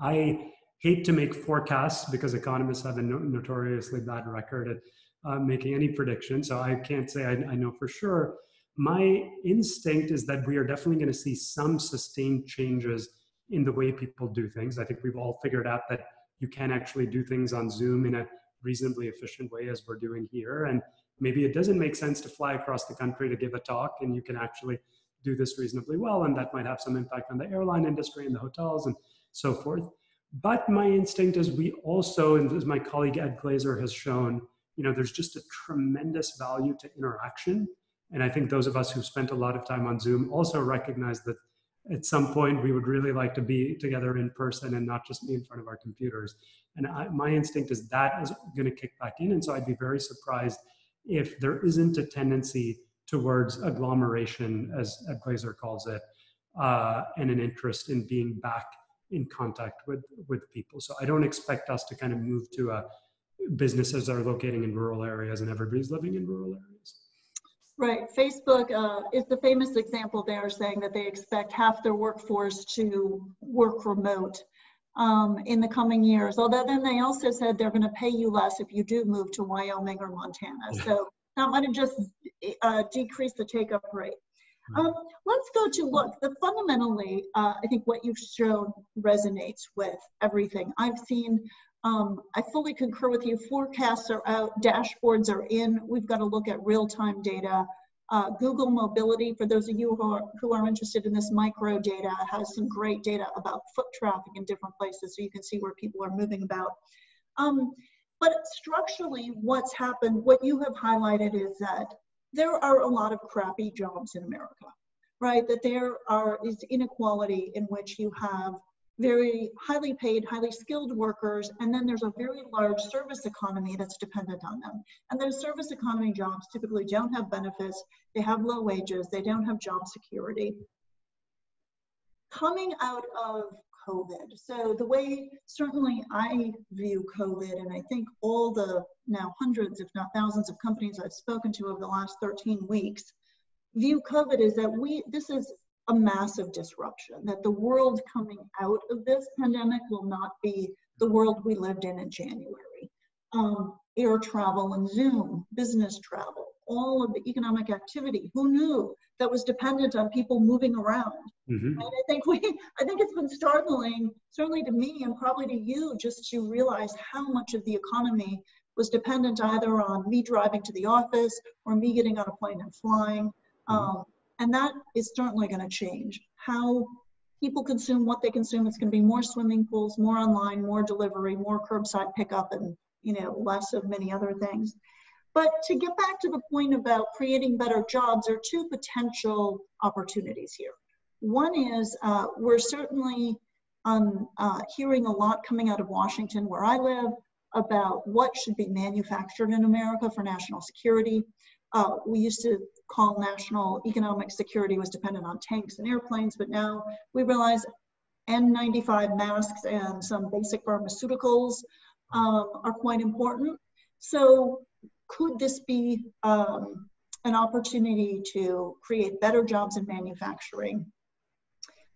[SPEAKER 3] I hate to make forecasts because economists have a no- notoriously bad record at uh, making any prediction. So I can't say I, I know for sure. My instinct is that we are definitely going to see some sustained changes in the way people do things. I think we've all figured out that you can actually do things on Zoom in a reasonably efficient way as we're doing here. And maybe it doesn't make sense to fly across the country to give a talk and you can actually do this reasonably well. And that might have some impact on the airline industry and the hotels and so forth. But my instinct is we also, and as my colleague Ed Glaeser has shown, you know, there's just a tremendous value to interaction. And I think those of us who've spent a lot of time on Zoom also recognize that at some point we would really like to be together in person and not just be in front of our computers. And I, my instinct is that is going to kick back in. And so I'd be very surprised if there isn't a tendency towards agglomeration, as Ed Glaeser calls it, uh, and an interest in being back in contact with, with people. So I don't expect us to kind of move to a businesses that are locating in rural areas and everybody's living in rural areas.
[SPEAKER 4] Right. Facebook uh, is the famous example there saying that they expect half their workforce to work remote um, in the coming years. Although then they also said they're going to pay you less if you do move to Wyoming or Montana. So that might have just uh, decreased the take up rate. Um, let's go to look, the fundamentally, uh, I think what you've shown resonates with everything. I've seen um, I fully concur with you. Forecasts are out, dashboards are in. We've got to look at real-time data. Uh, Google Mobility, for those of you who are, who are interested in this micro data, has some great data about foot traffic in different places so you can see where people are moving about. Um, but structurally, what's happened, what you have highlighted is that there are a lot of crappy jobs in America, right? That there are is inequality in which you have very highly paid, highly skilled workers, and then there's a very large service economy that's dependent on them. And those service economy jobs typically don't have benefits, they have low wages, they don't have job security. Coming out of COVID, so the way certainly I view COVID, and I think all the now hundreds, if not thousands, of companies I've spoken to over the last 13 weeks view COVID is that we this is a massive disruption, that the world coming out of this pandemic will not be the world we lived in in January. Um, air travel and Zoom, business travel, all of the economic activity. Who knew that was dependent on people moving around? Mm-hmm. And I think we, I think it's been startling, certainly to me and probably to you, just to realize how much of the economy was dependent either on me driving to the office or me getting on a plane and flying. Mm-hmm. Um, and that is certainly going to change how people consume what they consume. It's going to be more swimming pools, more online, more delivery, more curbside pickup, and you know less of many other things. But to get back to the point about creating better jobs, there are two potential opportunities here. One is uh, we're certainly um, uh, hearing a lot coming out of Washington, where I live, about what should be manufactured in America for national security. Uh, we used to call national economic security was dependent on tanks and airplanes, but now we realize N95 masks and some basic pharmaceuticals um, are quite important. So could this be um, an opportunity to create better jobs in manufacturing?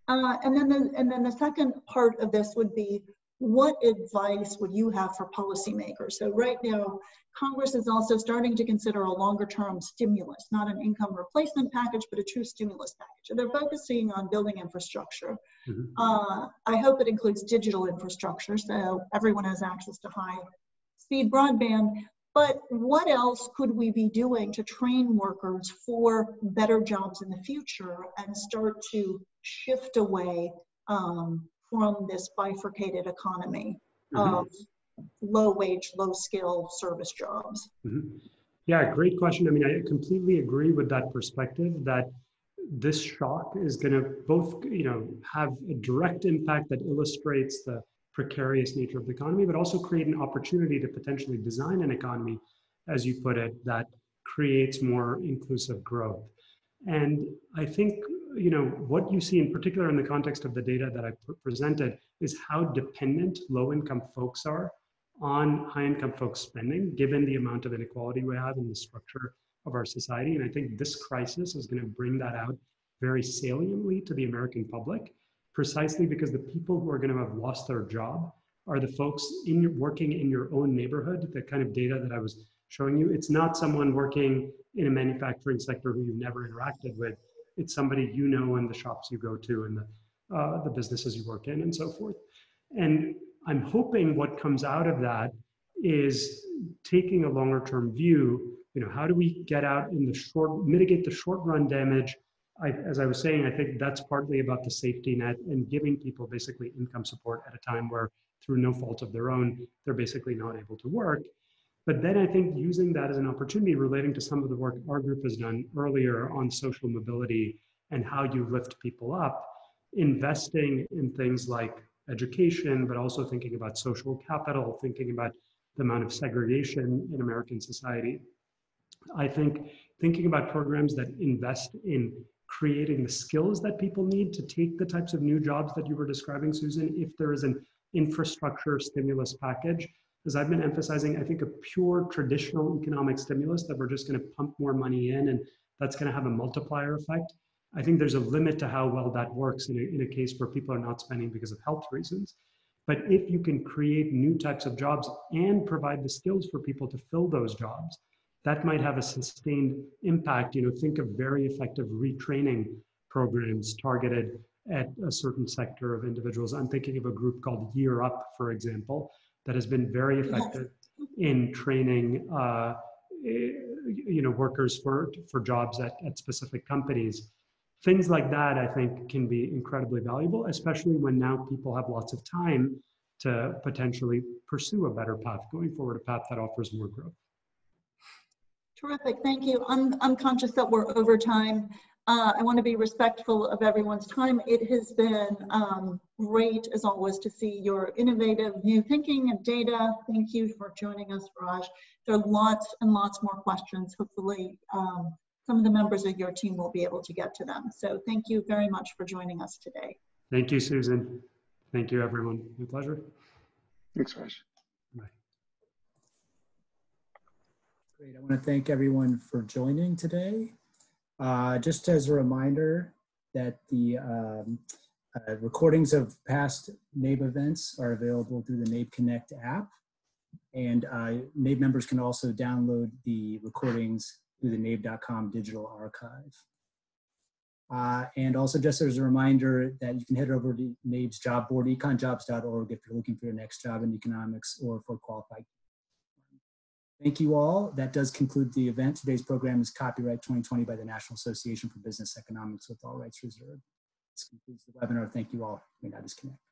[SPEAKER 4] Uh, and then the, and then the second part of this would be what advice would you have for policymakers? So right now, Congress is also starting to consider a longer term stimulus, not an income replacement package, but a true stimulus package. And they're focusing on building infrastructure. Mm-hmm. Uh, I hope it includes digital infrastructure so everyone has access to high speed broadband. But what else could we be doing to train workers for better jobs in the future and start to shift away um, from this bifurcated economy mm-hmm. of low wage, low skill service jobs?
[SPEAKER 3] Mm-hmm. Yeah, great question. I mean, I completely agree with that perspective that this shock is going to both, you know, have a direct impact that illustrates the precarious nature of the economy, but also create an opportunity to potentially design an economy, as you put it, that creates more inclusive growth. And I think you know, what you see in particular in the context of the data that I presented is how dependent low income folks are on high income folks spending, given the amount of inequality we have in the structure of our society. And I think this crisis is going to bring that out very saliently to the American public, precisely because the people who are going to have lost their job are the folks in working in your own neighborhood, the kind of data that I was showing you. It's not someone working in a manufacturing sector who you've never interacted with. It's somebody you know in the shops you go to and the, uh, the businesses you work in and so forth. And I'm hoping what comes out of that is taking a longer term view. You know, how do we get out in the short, mitigate the short run damage? I, as I was saying, I think that's partly about the safety net and giving people basically income support at a time where, through no fault of their own, they're basically not able to work. But then I think using that as an opportunity relating to some of the work our group has done earlier on social mobility and how you lift people up, investing in things like education, but also thinking about social capital, thinking about the amount of segregation in American society. I think thinking about programs that invest in creating the skills that people need to take the types of new jobs that you were describing, Susan, if there is an infrastructure stimulus package, as I've been emphasizing, I think a pure traditional economic stimulus that we're just going to pump more money in and that's going to have a multiplier effect. I think there's a limit to how well that works in a, in a case where people are not spending because of health reasons. But if you can create new types of jobs and provide the skills for people to fill those jobs, that might have a sustained impact. You know, think of very effective retraining programs targeted at a certain sector of individuals. I'm thinking of a group called Year Up, for example, that has been very effective in training, uh, you know, workers for for jobs at, at specific companies. Things like that, I think, can be incredibly valuable, especially when now people have lots of time to potentially pursue a better path going forward, a path that offers more growth.
[SPEAKER 4] Terrific, thank you. I'm, I'm conscious that we're over time. Uh, I want to be respectful of everyone's time. It has been um, great, as always, to see your innovative new thinking and data. Thank you for joining us, Raj. There are lots and lots more questions. Hopefully, um, some of the members of your team will be able to get to them. So thank you very much for joining us today.
[SPEAKER 3] Thank you, Susan. Thank you, everyone. My pleasure.
[SPEAKER 2] Thanks, Raj.
[SPEAKER 3] Bye.
[SPEAKER 1] Great. I want to thank everyone for joining today. Uh, just as a reminder that the um, uh, recordings of past NABE events are available through the NABE Connect app. And uh, NABE members can also download the recordings through the nabe.com digital archive. Uh, and also just as a reminder that you can head over to NABE's job board, econjobs.org, if you're looking for your next job in economics or for qualified. Thank you all. That does conclude the event. Today's program is copyright 2020 by the National Association for Business Economics with all rights reserved. This concludes the webinar. Thank you all. You may now disconnect.